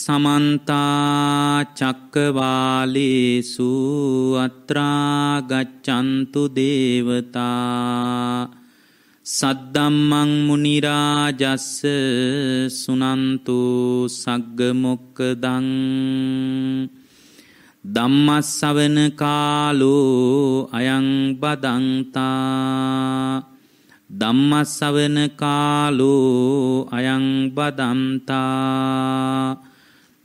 සමන්තා චක්කවාලේසු අත්‍රාගච්චන්තු දේවතා සද්දම්මං මුනිරාජස්ස සුනන්තු සග්ගමොක්කදං දම්මස්සවන කාලෝ අයං බදන්තා දම්මස්සවන කාලෝ අයං බදන්තා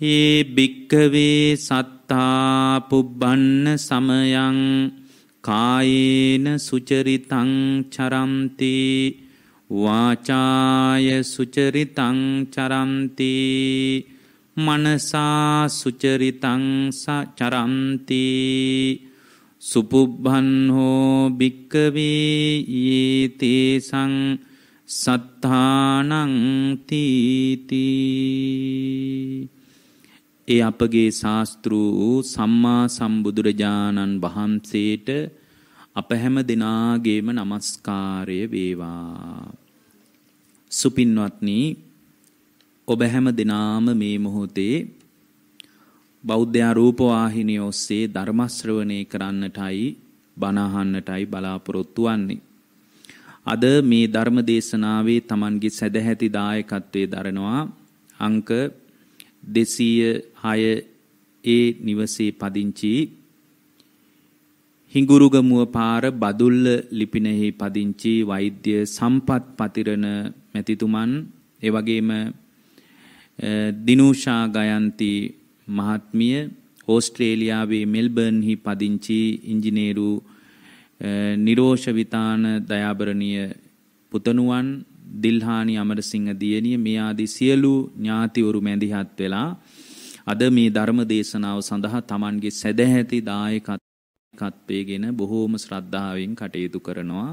ඒ භික්කවේ සත්තා පුබ්බන්න සමයං කායේන සුචරිතං චරන්ති වාචාය සුචරිතං චරන්ති මනසා සුචරිතං චරන්ති සුපුබ්බන්හෝ භික්කවේ ඒතේසං සත්තානංතීති ඒ අපගේ ශාස්තෘූ සම්මා සම්බුදුරජාණන් වහන්සේට අප හැම දෙනාගේම නමස්කාරය වේවා. සුපින්වත්නී ඔබ හැම දෙනාම මේ මොහොතේ බෞද්ධයා රූපවාහිනිය ඔස්සේ ධර්මශ්‍රවණය කරන්නටයි බණහන්නටයි බලාපොරොත්තු වන්නේ. අද මේ ධර්ම දේශනාවේ Tamanගේ සැදැහැති දායකත්වයේ දරනවා අංක 206 ඒ නිවසේ පදිංචි. හිඟුරුගමුව පාර බදුල්ල ලිපිනෙහි පදිංචි වෛද්‍ය සම්පත් පතිරණ මැතිතුමන්. ඒ වගේම දිනූෂා ගයන්ති මහත්මිය. ඕස්ට්‍රේලියාවේ මෙල්බර්න්හි පදිංචි ඉංජිනේරු නිරෝෂ විතාන දයාබරණීය පුතණුවන්. දිල්හානි අමරසිංහ දියණිය මේ ආදී සියලු ඥාතිවරු මැදිහත් වෙලා අද මේ ධර්ම දේශනාව සඳහා Tamanගේ සැදැහැති දායකත්වයේගෙන බොහෝම ශ්‍රද්ධාවෙන් කටයුතු කරනවා.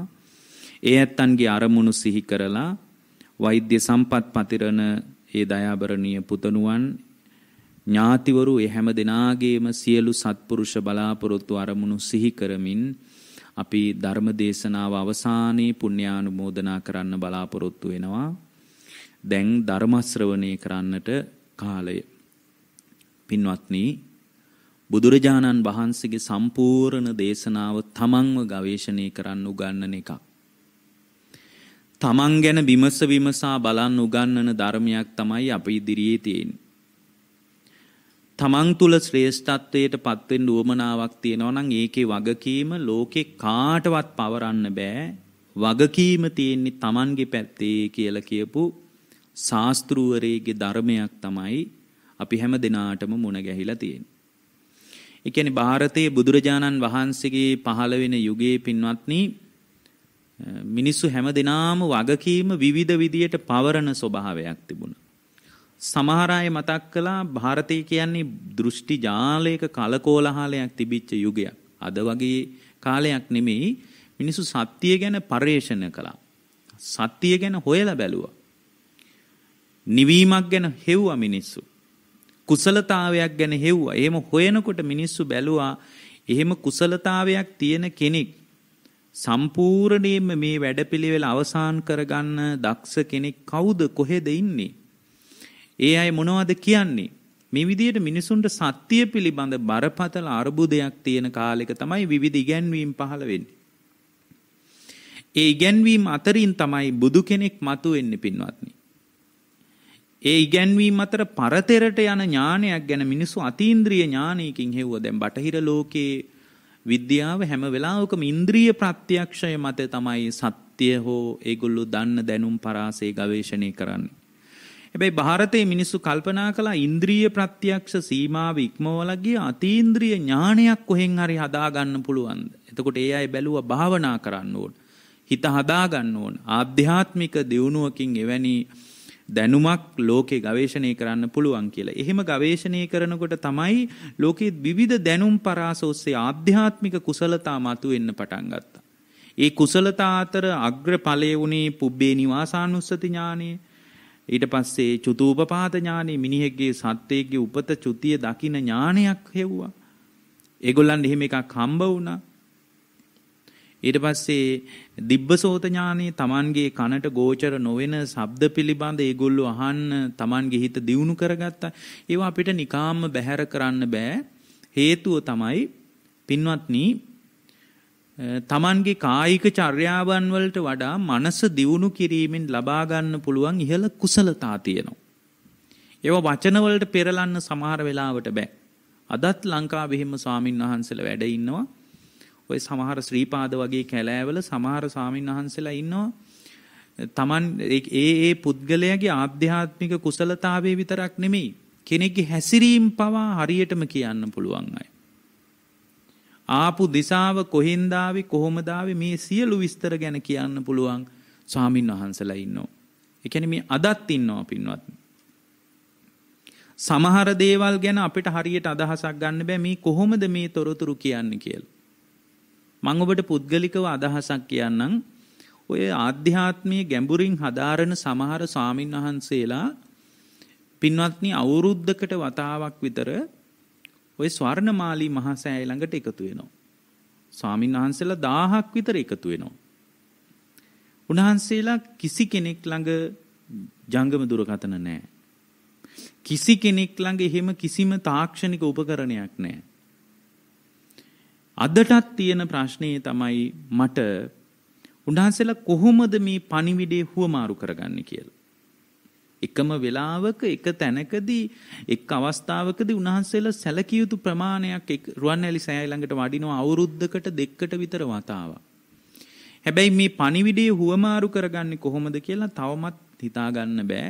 ඒ ඇත්තන්ගේ අරමුණු සිහි කරලා වෛද්‍ය සම්පත් පතිරණ ඒ දයාබරණීය පුතණුවන් ඥාතිවරු ඒ හැම දෙනාගේම සියලු සත්පුරුෂ බලාපොරොත්තු අරමුණු සිහි කරමින් අපි ධර්ම දේශනාව අවසානයේ පුණ්‍යානුමෝදනා කරන්න බලාපොරොත්තු වෙනවා. දැන් ධර්ම ශ්‍රවණය කරන්නට කාලය. පින්වත්නි බුදුරජාණන් වහන්සේගේ සම්පූර්ණ දේශනාව තමන්ව ගවේෂණය කරන්න උගන්වන එකක්. තමන් ගැන විමස විමසා බලන්න උගන්වන ධර්මයක් තමයි අපි ඉදිරියේ තියෙන්නේ. තමන් තුළ ශ්‍රේෂ්ඨත්වයට පත්වෙන් ඩුවමනාවක් තියෙනවා නම් ඒකේ වගකීම ලෝකෙ කාටවත් පවරන්න බෑ වගකීම තියෙන්නේ තමන්ගේ පැත්තේ කියලා කියපු ශාස්තෘුවරේගේ ධර්මයක් තමයි අපි හැම දෙනාටම මුණ ගැහිලා තියෙන. ඒ කියන්නේ ಭಾರತයේ බුදුරජාණන් වහන්සේගේ 15 වෙනි යුගයේ පින්වත්නි මිනිස්සු හැම දිනාම වගකීම විවිධ විදියට පවරන ස්වභාවයක් තිබුණා. සමහර අය මතක් කළා ಭಾರತය කියන්නේ දෘෂ්ටි ජාලයක කලකෝලහලයක් තිබිච්ච යුගයක්. අද වගේ කාලයක් නෙමෙයි මිනිස්සු සත්‍ය ගැන පරේෂණ කළා. සත්‍ය ගැන හොයලා බැලුවා. නිවීමක් ගැන හෙව්වා මිනිස්සු. කුසලතාවයක් ගැන හෙව්වා. එහෙම හොයනකොට මිනිස්සු බැලුවා එහෙම කුසලතාවයක් තියෙන කෙනෙක් සම්පූර්ණයෙන්ම මේ වැඩපිළිවෙල අවසන් කරගන්න දක්ෂ කෙනෙක් කවුද කොහෙද ඉන්නේ? ඒ අය මොනවද කියන්නේ? මේ විදිහට මිනිසුන්ට සත්‍ය පිළිබඳ බරපතල අර්බුදයක් තියෙන කාලෙක තමයි විවිධ ඉගැන්වීම් පහළ වෙන්නේ. ඒ ඉගැන්වීම් අතරින් තමයි බුදු කෙනෙක් මතුවෙන්නේ පින්වත්නි. ඒ ඉගැන්වීම් අතර පරතරට යන ඥානයක් ගැන මිනිස්සු අතීන්ද්‍රිය ඥානයකින් හෙව්වා. දැන් බටහිර ලෝකයේ විද්‍යාව හැම වෙලාවකම ඉන්ද්‍රිය ප්‍රත්‍යක්ෂය මත තමයි සත්‍ය හෝ ඒගොල්ලෝ දන්න දැනුම් පරාසය ගවේෂණය කරන්නේ. හැබැයි භාරතයේ මිනිස්සු කල්පනා කළා ඉන්ද්‍රිය ප්‍රත්‍යක්ෂ සීමාව ඉක්මවලා ගිය අතීන්ද්‍රිය ඥානයක් කොහෙන් හරි හදාගන්න පුළුවන්ද? එතකොට ඒ අය බැලුවා භාවනා කරන්න ඕන. හිත හදාගන්න ඕන. ආධ්‍යාත්මික දියුණුවකින් එවැනි දැනුමක් ලෝකේ ගවේෂණය කරන්න පුළුවන් කියලා. එහෙම ගවේෂණය කරනකොට තමයි ලෝකයේ විවිධ දැනුම් පරාස ඔස්සේ ආධ්‍යාත්මික කුසලතා මතුවෙන්න පටන් ගත්තා. ඒ කුසලතා අතර අග්‍රඵලයේ වුණේ පුබ්බේ නිවාසානුස්සති ඥානය, ඊට පස්සේ චුතූපපාත ඥානෙ මිනිහෙක්ගේ සත්වයේගේ උපත චුතිය දකින ඥානයක් හෙව්වා. ඒගොල්ලන් එහෙම එකක් හම්බ වුණා. ඊට පස්සේ දිබ්බසෝත ඥානෙ Tamanගේ කනට ගෝචර නොවන ශබ්ද පිළිබඳ ඒගොල්ලෝ අහන්න Tamanගේ හිත දියුණු කරගත්තා. ඒවා අපිට නිකාම්ම බැහැර කරන්න බෑ. හේතුව තමයි පින්වත්නි තමන්ගේ කායික චර්යාවන් වලට වඩා මනස දියුණු කිරීමෙන් ලබා ගන්න පුළුවන් ඉහළ කුසලතා තියෙනවා. ඒවා වචන වලට පෙරලන්න සමහර වෙලාවට බෑ. අදත් ලංකාවේ හිම ස්වාමින් වහන්සේලා වැඩ ඉන්නවා. ඔය සමහර ශ්‍රීපාද වගේ කැලෑවල සමහර ස්වාමින් වහන්සේලා ඉන්නවා. තමන් ඒ ඒ පුද්ගලයාගේ ආධ්‍යාත්මික කුසලතාවයේ විතරක් නෙමෙයි කෙනෙක්ගේ හැසිරීම පවා හරියටම කියන්න පුළුවන් අය. ආපු දිසාව කොහෙන්ද ආවේ කොහොමද ආවේ මේ සියලු විස්තර ගැන කියන්න පුළුවන් ස්වාමින් වහන්සේලා ඉන්නවා. ඒ කියන්නේ මේ අදත් ඉන්නවා පින්වත්නි. සමහර දේවල් ගැන අපිට හරියට අදහසක් ගන්න බෑ මේ කොහොමද මේ තොරතුරු කියන්නේ කියලා. මම ඔබට පුද්ගලිකව අදහසක් කියන්නම්. ඔය ආධ්‍යාත්මීය ගැඹුරින් හදාරන සමහර ස්වාමින් වහන්සේලා පින්වත්නි අවුරුද්දකට වතාවක් විතර ඔය ස්වර්ණමාලී මහසෑය ළඟට එකතු වෙනවා. ස්වාමින් වහන්සේලා 1000ක් විතර එකතු වෙනවා. උන්වහන්සේලා කිසි කෙනෙක් ළඟ ජංගම දුරකථන නැහැ. කිසි කෙනෙක් ළඟ එහෙම කිසිම තාක්ෂණික උපකරණයක් නැහැ. අදටත් තියෙන ප්‍රශ්නේ තමයි මට උන්වහන්සේලා කොහොමද මේ පණිවිඩේ හුවමාරු කරගන්නේ කියලා. එකම වෙලාවක එක තැනකදී එක් අවස්ථාවකදී උන්වහන්සේලා සැලකිය යුතු ප්‍රමාණයක් රුවන්වැලි සෑය ළඟට වඩිනවා අවුරුද්දකට දෙකකට විතර වතාවක්. හැබැයි මේ පණිවිඩය හුවමාරු කරගන්නේ කොහොමද කියලා තවමත් හිතාගන්න බෑ.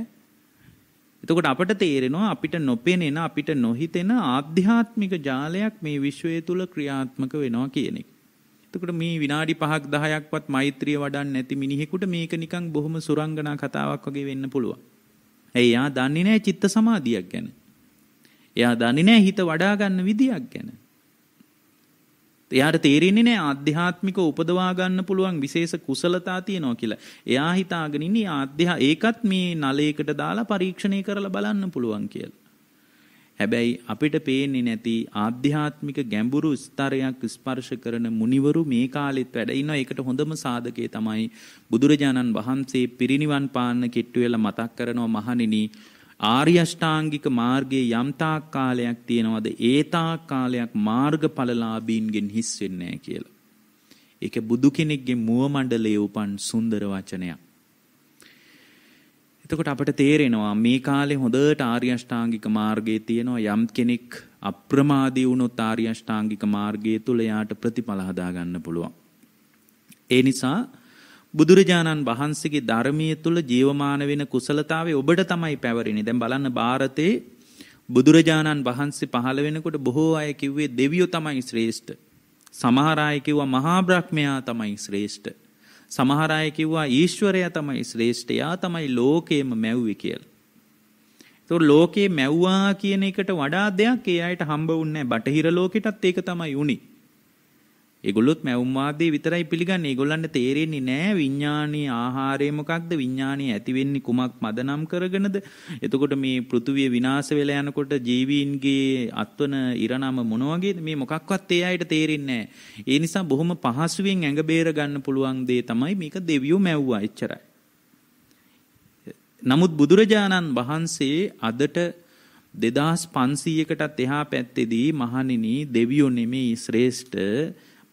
එතකොට අපට තේරෙනවා අපිට නොපෙනෙන අපිට නොහිතෙන ආධ්‍යාත්මික ජාලයක් මේ විශ්වය තුල ක්‍රියාත්මක වෙනවා කියන එක. එතකොට මේ විනාඩි 5ක් 10ක්වත් මෛත්‍රිය වඩන්නේ නැති මිනිහෙකුට මේක නිකන් බොහොම සුරංගනා කතාවක් වගේ වෙන්න පුළුවන්. ඇයි එයා දන්නේ නැහැ චිත්ත සමාධියක් ගැන. එයා දන්නේ නැහැ හිත වඩා ගන්න විදියක් ගැන. එයාට තේරෙන්නේ නැහැ ආධ්‍යාත්මික උපදවා ගන්න පුළුවන් විශේෂ කුසලතා තියෙනවා කියලා. එයා හිතාගෙන ඉන්නේ ආධ්‍යා ඒකත් මේ නලයකට දාලා පරීක්ෂණය කරලා බලන්න පුළුවන් කියලා. හැබැයි අපිට පේන්නේ නැති ආධ්‍යාත්මික ගැඹුරු ස්තරයක් ස්පර්ශ කරන මුනිවරු මේ කාලෙත් වැඩ ඉන්නවා. ඒකට හොඳම සාධකය තමයි බුදුරජාණන් වහන්සේ පිරිනිවන් පාන්න කිට්ටු වෙලා මතක් කරනවා මහණෙනි ආර්ය අෂ්ටාංගික මාර්ගයේ යම් තාක් කාලයක් තියෙනවද ඒ තාක් කාලයක් මාර්ගඵලලාභීන්ගෙන් හිස් වෙන්නේ නැහැ කියලා. ඒක බුදු කෙනෙක්ගේ මුව මණ්ඩලයේ උපන් සුන්දර වචනයක්. එතකොට අපට තේරෙනවා මේ කාලේ හොඳට ආර්ය අෂ්ටාංගික මාර්ගයේ තියෙනවා යම් කෙනෙක් අප්‍රමාදී වුණොත් ආර්ය අෂ්ටාංගික මාර්ගයේ තුල යාට ප්‍රතිඵල හදා ගන්න පුළුවන්. ඒ නිසා බුදුරජාණන් වහන්සේගේ ධර්මයේ තුල ජීවමාන වෙන කුසලතාවය ඔබට තමයි පැවරෙන්නේ. දැන් බලන්න ಭಾರತේ බුදුරජාණන් වහන්සේ පහළ වෙනකොට බොහෝ අය කිව්වේ දෙවියෝ තමයි ශ්‍රේෂ්ඨ. සමහර අය කිව්වා මහා බ්‍රහ්මයා තමයි ශ්‍රේෂ්ඨ. සමහර අය කිව්වා ඊශ්වරයා තමයි ශ්‍රේෂ්ඨයා තමයි ලෝකේම මැව්වේ කියලා. ඒතකොට ලෝකේ මැව්වා කියන එකට වඩා දෙයක් ඒ අයට හම්බ වුන්නේ නැහැ. බටහිර ලෝකෙටත් ඒක තමයි උනේ. ඒගොල්ලොත් මැවුම්වාදී විතරයි පිළිගන්නේ. ඒගොල්ලන්ට තේරෙන්නේ නෑ විඥානීය ආහාරය මොකක්ද? විඥානීය ඇති වෙන්නේ කුමක් මදනම් කරගෙනද? එතකොට මේ පෘථුවිය විනාශ වෙලා යනකොට ජීවීන්ගේ අත්වන ඉරණම මොන වගේද? මේ මොකක්වත් ඒ අයට තේරෙන්නේ නෑ. ඒ නිසා බොහොම පහසුවෙන් ඇඟ බේර ගන්න පුළුවන් දේ තමයි මේක දෙවියෝ මැව්වා එච්චරයි. නමුත් බුදුරජාණන් වහන්සේ අදට 2500කටත් එහා පැත්තේදී මහණෙනි දෙවියෝ නෙමෙයි ශ්‍රේෂ්ඨ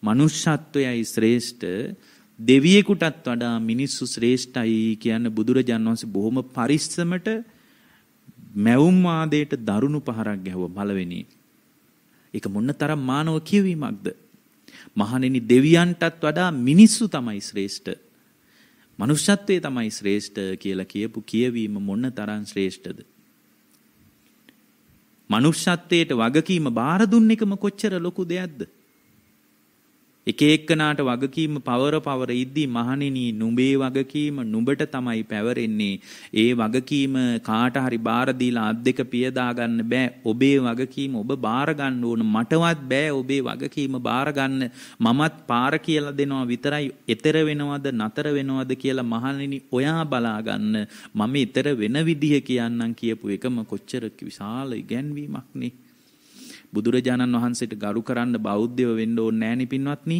මනුෂ්‍යත්වයයි ශ්‍රේෂ්ඨ දෙවියෙකුටත් වඩා මිනිස්සු ශ්‍රේෂ්ඨයි කියන බුදුරජාන් වහන්සේ බොහොම පරිස්සමට මැවුම් වාදයට දරුණු පහරක් ගැහුවා පළවෙනි. ඒක මොන තරම් මානව කියවීමක්ද? මහණෙනි දෙවියන්ටත් වඩා මිනිස්සු තමයි ශ්‍රේෂ්ඨ. මනුෂ්‍යත්වයේ තමයි ශ්‍රේෂ්ඨ කියලා කියපු කියවීම මොන තරම් ශ්‍රේෂ්ඨද? මනුෂ්‍යත්වයට වගකීම බාර දුන්න එකම කොච්චර ලොකු දෙයක්ද? එක එක්කනාට වගකීම පවර පවර ඉද්දී මහණෙනි නුඹේ වගකීම නුඹට තමයි පැවරෙන්නේ. ඒ වගකීම කාට හරි බාර දීලා අත් දෙක පියදා ගන්න බෑ. ඔබේ වගකීම ඔබ බාර ගන්න ඕන. මටවත් බෑ ඔබේ වගකීම බාර ගන්න. මමත් පාර කියලා දෙනවා විතරයි. ඊතර වෙනවද නතර වෙනවද කියලා මහණෙනි ඔයා බලා ගන්න. මම ඊතර වෙන විදිහ කියන්නම් කියපු එකම කොච්චර විශාල ඉගැන්වීමක් නේ. බුදුරජාණන් වහන්සේට ගරු කරන්න බෞද්ධයෝ වෙන්න ඕනේ නෑනේ පින්වත්නි.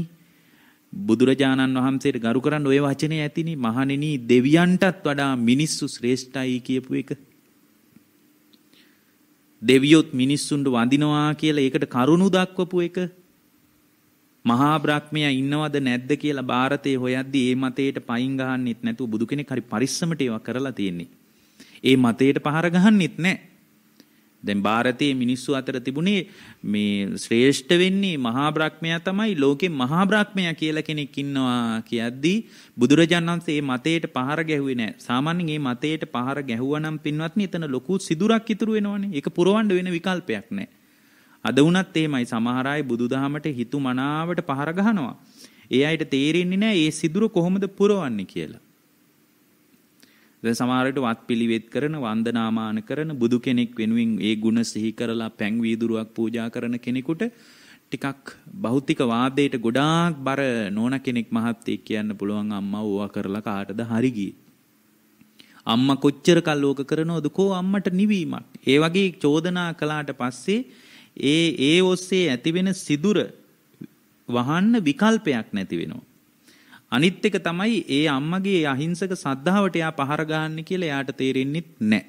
බුදුරජාණන් වහන්සේට ගරු කරන්න ওই වචනේ ඇතිනේ මහණෙනි දෙවියන්ටත් වඩා මිනිස්සු ශ්‍රේෂ්ඨයි කියපු එක. දෙවියොත් මිනිස්සුන්ට වඳිනවා කියලා ඒකට කරුණු දක්වපු එක. මහා බ්‍රහ්මයා ඉන්නවද නැද්ද කියලා ಭಾರತේ හොයද්දි ඒ මතයට පයින් ගහන්නෙත් නැතුව බුදු කෙනෙක් හරි පරිස්සමට ඒවා කරලා තියෙන්නේ. ඒ මතයට පහර ගහන්නෙත් නැහැ. දැන් ಭಾರತයේ මිනිස්සු අතර තිබුණේ මේ ශ්‍රේෂ්ඨ වෙන්නේ මහා බ්‍රහ්මයා තමයි ලෝකේ මහා බ්‍රහ්මයා කියලා කෙනෙක් ඉන්නවා කියද්දී බුදුරජාණන් වහන්සේ මේ මතයට පහර ගැහුවේ නැහැ. සාමාන්‍යයෙන් මේ මතයට පහර ගැහුවා නම් පින්වත්නි එතන ලොකු සිදුරක් ඉතුරු වෙනවනේ. ඒක පුරවන්න වෙන විකල්පයක් නැහැ. අද වුණත් එහෙමයි සමහර අය බුදුදහමට හිතු මනාවට පහර ගහනවා. ඒ අයට තේරෙන්නේ නැහැ මේ සිදුර කොහොමද පුරවන්නේ කියලා. දැන් සමහරවිට වත් පිළිවෙත් කරන වන්දනාමාන කරන බුදු කෙනෙක් වෙනුවෙන් ඒ ಗುಣ සිහි කරලා පැන් වීදුරුවක් පූජා කරන කෙනෙකුට ටිකක් භෞතික වාදයට ගොඩාක් බර නෝන කෙනෙක් මහත්තයෙක් කියන්න පුළුවන් අම්මා ඕවා කරලා කාටද හරි ගියේ. අම්මා කොච්චර කල් ඕක කරනවද කෝ අම්මට නිවීමක්. ඒ වගේ චෝදනා කළාට පස්සේ ඒ ඒ ඔස්සේ ඇතිවෙන සිදුර වහන්න විකල්පයක් නැති වෙනවා. අනිත් එක තමයි ඒ අම්මගේ අහිංසක සද්ධාවට එයා පහර ගන්න කියලා එයාට තේරෙන්නේ නැහැ.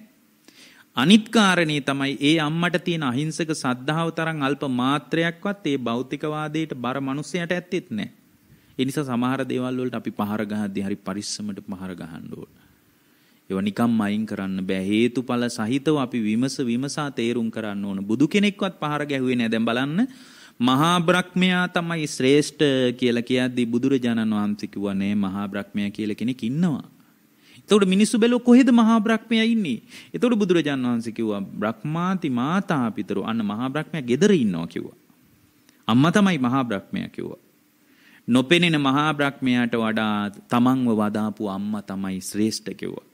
අනිත් කාරණේ තමයි ඒ අම්මට තියෙන අහිංසක සද්ධාව තරම් අල්ප මාත්‍රයක්වත් ඒ භෞතිකවාදයට බර මිනිස්සයාට ඇත්තෙත් නැහැ. ඒ නිසා සමහර දේවල් වලට අපි පහර ගහද්දී හරි පරිස්සමට පහර ගහන්න ඕන. ඒවා නිකම්ම අයින් කරන්න බෑ. හේතුඵල සහිතව අපි විමස විමසා තේරුම් කරන්න ඕන. බුදු කෙනෙක්වත් පහර ගැහුවේ නෑ. දැන් බලන්න මහා බ්‍රහ්මයා තමයි ශ්‍රේෂ්ඨ කියලා කියද්දී බුදුරජාණන් වහන්සේ කිව්වා නේ මහා බ්‍රහ්මයා කියලා කෙනෙක් ඉන්නවා. එතකොට මිනිස්සු බැලුව කොහෙද මහා බ්‍රහ්මයා ඉන්නේ? එතකොට බුදුරජාණන් වහන්සේ කිව්වා බ්‍රහ්මාති මාතා පිතරු අන්න මහා බ්‍රහ්මයා ගෙදර ඉන්නවා කිව්වා. අම්මා තමයි මහා බ්‍රහ්මයා කිව්වා. නොපෙනෙන මහා බ්‍රහ්මයාට වඩා තමන්ව වදාපු අම්මා තමයි ශ්‍රේෂ්ඨ කිව්වා.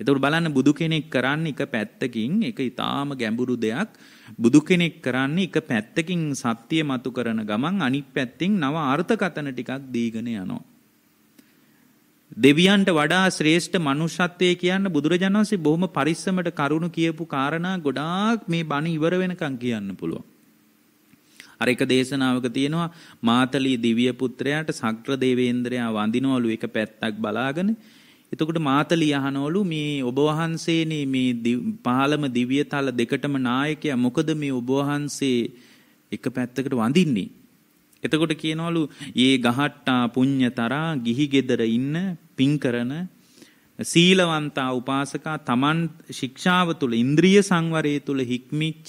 එතකොට බලන්න බුදු කෙනෙක් කරන්නේ එක පැත්තකින් ඒක ඊටාම ගැඹුරු දෙයක්. බුදු කෙනෙක් කරන්නේ එක පැත්තකින් සත්‍ය මතු කරන ගමන් අනිත් පැත්තෙන් නව අර්ථකතන ටිකක් දීගෙන යනවා. දෙවියන්ට වඩා ශ්‍රේෂ්ඨ මනුෂ්‍යත්වයේ කියන්න බුදුරජාණන් වහන්සේ බොහොම පරිස්සමට කරුණු කියපු කාරණා ගොඩාක් මේ බණ ඉවර වෙනකන් කියන්න පුළුවන්. අර එක දේශනාවක තියෙනවා මාතලී දිව්‍ය පුත්‍රයාට සක්‍ර දේවේන්ද්‍රයා වඳිනවලු එක පැත්තක් බලාගෙන එතකොට මාතලී අහනවලු මේ ඔබ වහන්සේනේ මේ පහළම දිව්‍යතල දෙකටම නායකයා. මොකද මේ ඔබ වහන්සේ එක පැත්තකට වඳින්නේ? එතකොට කියනවලු "යේ ගහට්ටා පුඤ්ඤතරා ගිහි ගෙදර ඉන්න පින් කරන සීලවන්තා උපාසකා තමන් ශික්ෂාව තුල ඉන්ද්‍රිය සංවරය තුල හික්මිච්ච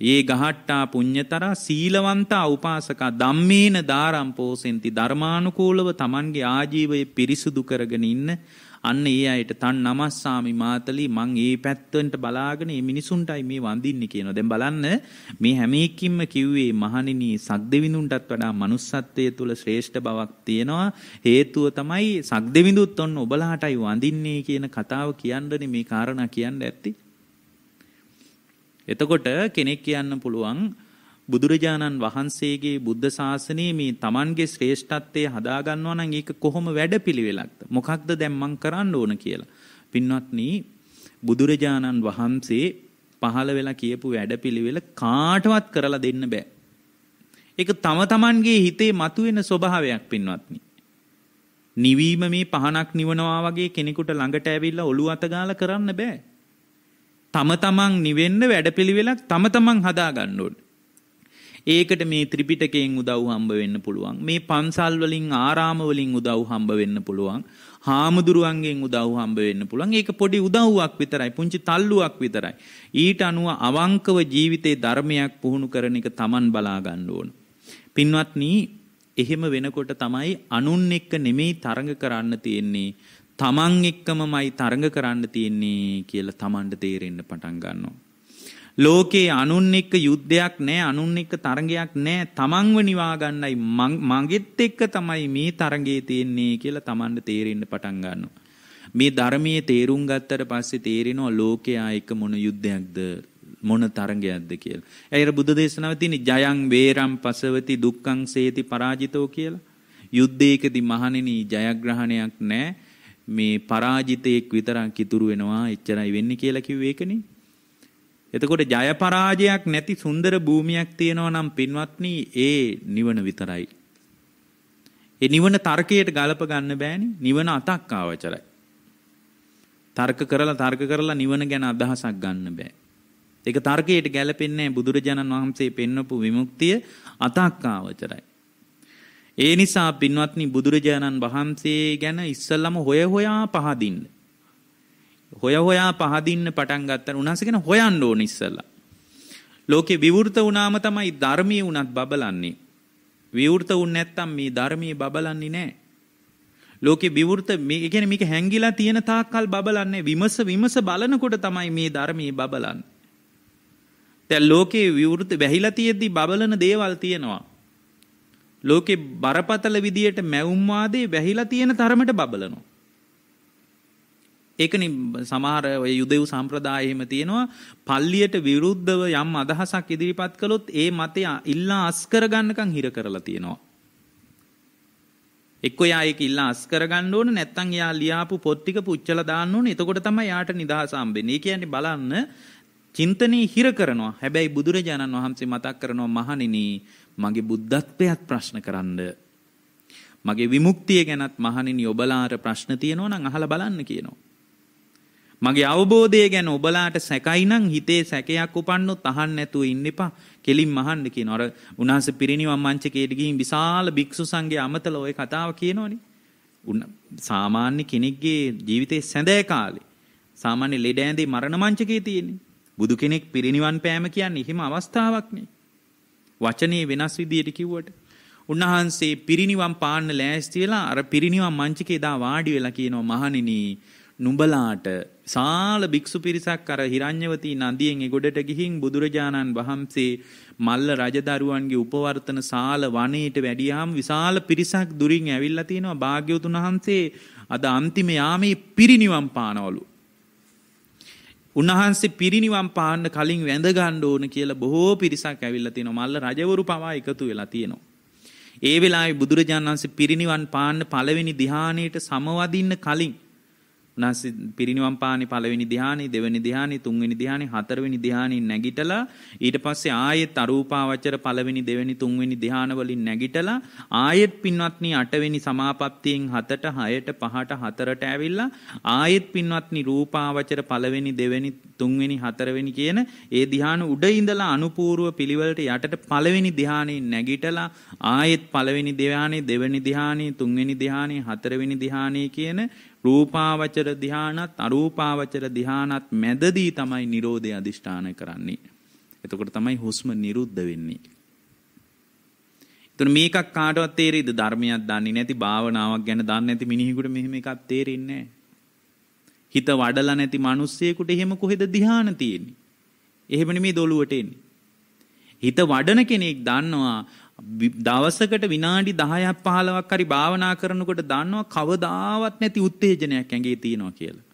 ඒ ගහට්ටා පුඤ්ඤතරා සීලවන්තා උපාසකා ධම්මේන දාරම් පෝසෙන්ති ධර්මානුකූලව Tamanගේ ආජීවය පිරිසුදු කරගෙන ඉන්න අන්න ඒ අයට තන් නමස්සාමි මාතලි මං ඒ පැත්තෙන්ට බලාගෙන මේ මිනිසුන්ටයි මේ වඳින්නේ කියනවා. දැන් බලන්න මේ හැම එකකින්ම කිව්වේ මහණෙනි සක්දෙවිඳුන්ටත් වඩා manussත්වයේ තුල ශ්‍රේෂ්ඨ බවක් තියෙනවා. හේතුව තමයි සක්දෙවිඳුත් ඔන්න ඔබලාටයි වඳින්නේ කියන කතාව කියන්නනේ මේ කාරණා කියන්න ඇත්තේ. එතකොට කෙනෙක් කියන්න පුළුවන් බුදුරජාණන් වහන්සේගේ බුද්ධ ශාසනයේ මේ Tamanගේ ශ්‍රේෂ්ඨත්වය හදාගන්නවා නම් ඒක කොහොම වැඩපිළිවෙලක්ද මොකක්ද දැන් මං කරන්න ඕන කියලා. පින්වත්නි බුදුරජාණන් වහන්සේ පහළ වෙලා කියපු වැඩපිළිවෙල කාටවත් කරලා දෙන්න බෑ. ඒක තම තමන්ගේ හිතේ මතුවෙන ස්වභාවයක් පින්වත්නි. නිවීම මේ පහනක් නිවනවා වගේ කෙනෙකුට ළඟට ඇවිල්ලා ඔළුව අත ගාලා කරන්න බෑ. තම තමන් නිවෙන්න වැඩපිළිවෙලක් තම තමන් හදා ගන්න ඕනේ. ඒකට මේ ත්‍රිපිටකයෙන් උදව් හම්බ වෙන්න පුළුවන්. මේ පන්සල් වලින් ආරාම වලින් උදව් හම්බ වෙන්න පුළුවන්. හාමුදුරුවන්ගෙන් උදව් හම්බ වෙන්න පුළුවන්. ඒක පොඩි උදව්වක් විතරයි. පුංචි තල්ලුවක් විතරයි. ඊට අනුව අවංකව ජීවිතේ ධර්මයක් පුහුණු කරන එක Taman බලා ගන්න ඕන. පින්වත්නි, එහෙම වෙනකොට තමයි අනුන් එක්ක නෙමෙයි තරඟ කරන්න තියෙන්නේ. තමන් එක්කමමයි තරඟ කරන්න තියෙන්නේ කියලා තමන්ට තේරෙන්න පටන් ගන්නවා. ලෝකේ අනුන් එක්ක යුද්ධයක් නෑ අනුන් එක්ක තරගයක් නෑ තමන්ව නිවා ගන්නයි මගෙත් එක්ක තමයි මේ තරගේ තියෙන්නේ කියලා තමන්ට තේරෙන්න පටන් ගන්නවා. මේ ධර්මයේ තේරුම් ගත්තට පස්සේ තේරෙනවා ලෝකයා එක මොන යුද්ධයක්ද මොන තරගයක්ද කියලා. ඇයිර බුදු දේශනාව තියෙන්නේ ජයං වේරම් පසවති දුක්ඛං සේති පරාජිතෝ කියලා. යුද්ධයකදී මහණෙනි ජයග්‍රහණයක් නැහැ. මේ පරාජිතයෙක් විතරක් ඉතුරු වෙනවා එච්චරයි වෙන්නේ කියලා කිව්වේ ඒකනේ. එතකොට ජය පරාජයක් නැති සුන්දර භූමියක් තියෙනවා නම් පින්වත්නි ඒ නිවන විතරයි. ඒ නිවන තර්කයට ගලප ගන්න බෑනේ. නිවන අතක් ආවචරයි. තර්ක කරලා තර්ක කරලා නිවන ගැන අදහසක් ගන්න බෑ. ඒක තර්කයට ගැලපෙන්නේ බුදුරජාණන් වහන්සේ පෙන්වපු විමුක්තිය අතක් ආවචරයි. ඒ නිසා පින්වත්නි බුදුරජාණන් වහන්සේ ගැන ඉස්සල්ලාම හොය හොයා පහදින්න. හොය හොයා පහදින්න පටන් ගත්තන උන්වහන්සේ ගැන හොයන්න ඕන ඉස්සල්ලා. ලෝකේ විවෘත වුණාම තමයි ධර්මයේ උනත් බබලන්නේ. විවෘත වුන් නැත්තම් මේ ධර්මයේ බබලන්නේ නැහැ. ලෝකේ විවෘත මේ කියන්නේ මේක හැංගිලා තියෙන තාක්කල් බබලන්නේ විමස විමස බලනකොට තමයි මේ ධර්මයේ බබලන්නේ. දැන් ලෝකේ විවෘත වැහිලා තියෙද්දි බබලන දේවල් තියෙනවා. ලෝකේ බරපතල විදියට මැවුම් වාදේ වැහිලා තියෙන තරමට බබලනවා. ඒකනි සමහර ඔය යුදෙව් සම්ප්‍රදාය එහෙම තියෙනවා පල්ලියට විරුද්ධව යම් අදහසක් ඉදිරිපත් කළොත් ඒ මතය ඉල්ලා අස් කරගන්නකම් හිර කරලා තියෙනවා. එක්ක යා ඒක ඉල්ලා අස් කරගන්න ඕන නැත්නම් යා ලියාපු පොත් ටික පුච්චලා දාන්න ඕන එතකොට තමයි යාට නිදහස හම්බෙන්නේ. ඒ කියන්නේ බලන්න චින්තනයේ හිර කරනවා. හැබැයි බුදුරජාණන් වහන්සේ මතක් කරනවා මහණෙනි මගේ බුද්ධත්වයට ප්‍රශ්න කරන්න. මගේ විමුක්තිය ගැනත් මහණෙනි ඔබලාට ප්‍රශ්න තියෙනවා නම් අහලා බලන්න කියනවා. මගේ අවබෝධය ගැන ඔබලාට සැකයි නම් හිතේ සැකයක් උපන්නොත් අහන්න නැතුව ඉන්න එපා. කෙලින් මහන්න කියනවා. අර උන්වහන්සේ පිරිනිවන් මංචකයට ගිහින් විශාල භික්ෂු සංඝයා අමතල ওই කතාව කියනවනේ. සාමාන්‍ය කෙනෙක්ගේ ජීවිතේ සැඳෑ කාලේ සාමාන්‍ය ලෙඩ ඇඳේ මරණ මංචකයේ තියෙන්නේ. බුදු කෙනෙක් පිරිනිවන් පෑම කියන්නේ එහෙම අවස්ථාවක් නේ. වචනේ වෙනස් විදියට කිව්වට උන්වහන්සේ පිරිනිවන් පාන්න ලෑස්ති වෙලා අර පිරිනිවන් මංචකේ දා වාඩි වෙලා කියනවා මහණෙනි නුඹලාට සාල භික්ෂු පිරිසක් අර හිරඤ්‍යවතී නදියෙන් එගොඩට ගිහින් බුදුරජාණන් වහන්සේ මල්ල රජදරුවන්ගේ උපවර්තන සාල වනයේට වැඩියාම විශාල පිරිසක් දුරින් ඇවිල්ලා තිනවා භාග්‍යවතුන් වහන්සේ අද අන්තිම යාමේ පිරිනිවන් පානවලු. උන්වහන්සේ පිරිනිවන් පාන්න කලින් වැඳ ගන්න ඕන කියලා බොහෝ පිරිසක් ඇවිල්ලා තිනවා මල්ල රජවරු පවා එකතු වෙලා තියෙනවා. ඒ වෙලාවේ බුදුරජාණන් වහන්සේ පිරිනිවන් පාන්න පළවෙනි ධ්‍යානයට සමවදින්න කලින් උන්වහන්සේ පිරිනිවන් පානි පළවෙනි ධ්‍යානෙ දෙවෙනි ධ්‍යානෙ තුන්වෙනි ධ්‍යානෙ හතරවෙනි ධ්‍යානෙ නැගිටලා ඊට පස්සේ ආයෙත් අරූපාවචර පළවෙනි දෙවෙනි තුන්වෙනි ධ්‍යාන වලින් නැගිටලා ආයෙත් පින්වත්නි අටවෙනි සමාපත්තියෙන් හතට හයට පහට හතරට ඇවිල්ලා ආයෙත් පින්වත්නි රූපාවචර පළවෙනි දෙවෙනි තුන්වෙනි හතරවෙනි කියන ඒ ධ්‍යාන උඩ ඉඳලා අනුපූර්ව පිළිවෙලට යටට පළවෙනි ධ්‍යානෙ නැගිටලා ආයෙත් පළවෙනි ධ්‍යානෙ දෙවෙනි ධ්‍යානෙ තුන්වෙනි ධ්‍යානෙ හතරවෙනි ධ්‍යානෙ කියන රූපාවචර ධ්‍යානත් අරූපාවචර ධ්‍යානත් මැදදී තමයි Nirodhe අදිෂ්ඨාන කරන්නේ. එතකොට තමයි හුස්ම නිරුද්ධ වෙන්නේ. එතන මේකක් කාටවත් තේරෙයිද ධර්මයක් දන්නේ නැති භාවනාවක් ගැන දන්නේ නැති මිනිහෙකුට මෙහෙම එකක් තේරෙන්නේ හිත වඩලා නැති මිනිස්සෙකුට එහෙම කොහෙද ධ්‍යාන තියෙන්නේ? එහෙම නෙමෙයි දොළුවට එන්නේ. හිත වඩන කෙනෙක් දන්නවා දවසකට විනාඩි 10ක් 15ක් හරි භාවනා කරනකොට දන්නවා කවදාවත් නැති උත්තේජනයක් ඇඟේ තියෙනවා කියලා.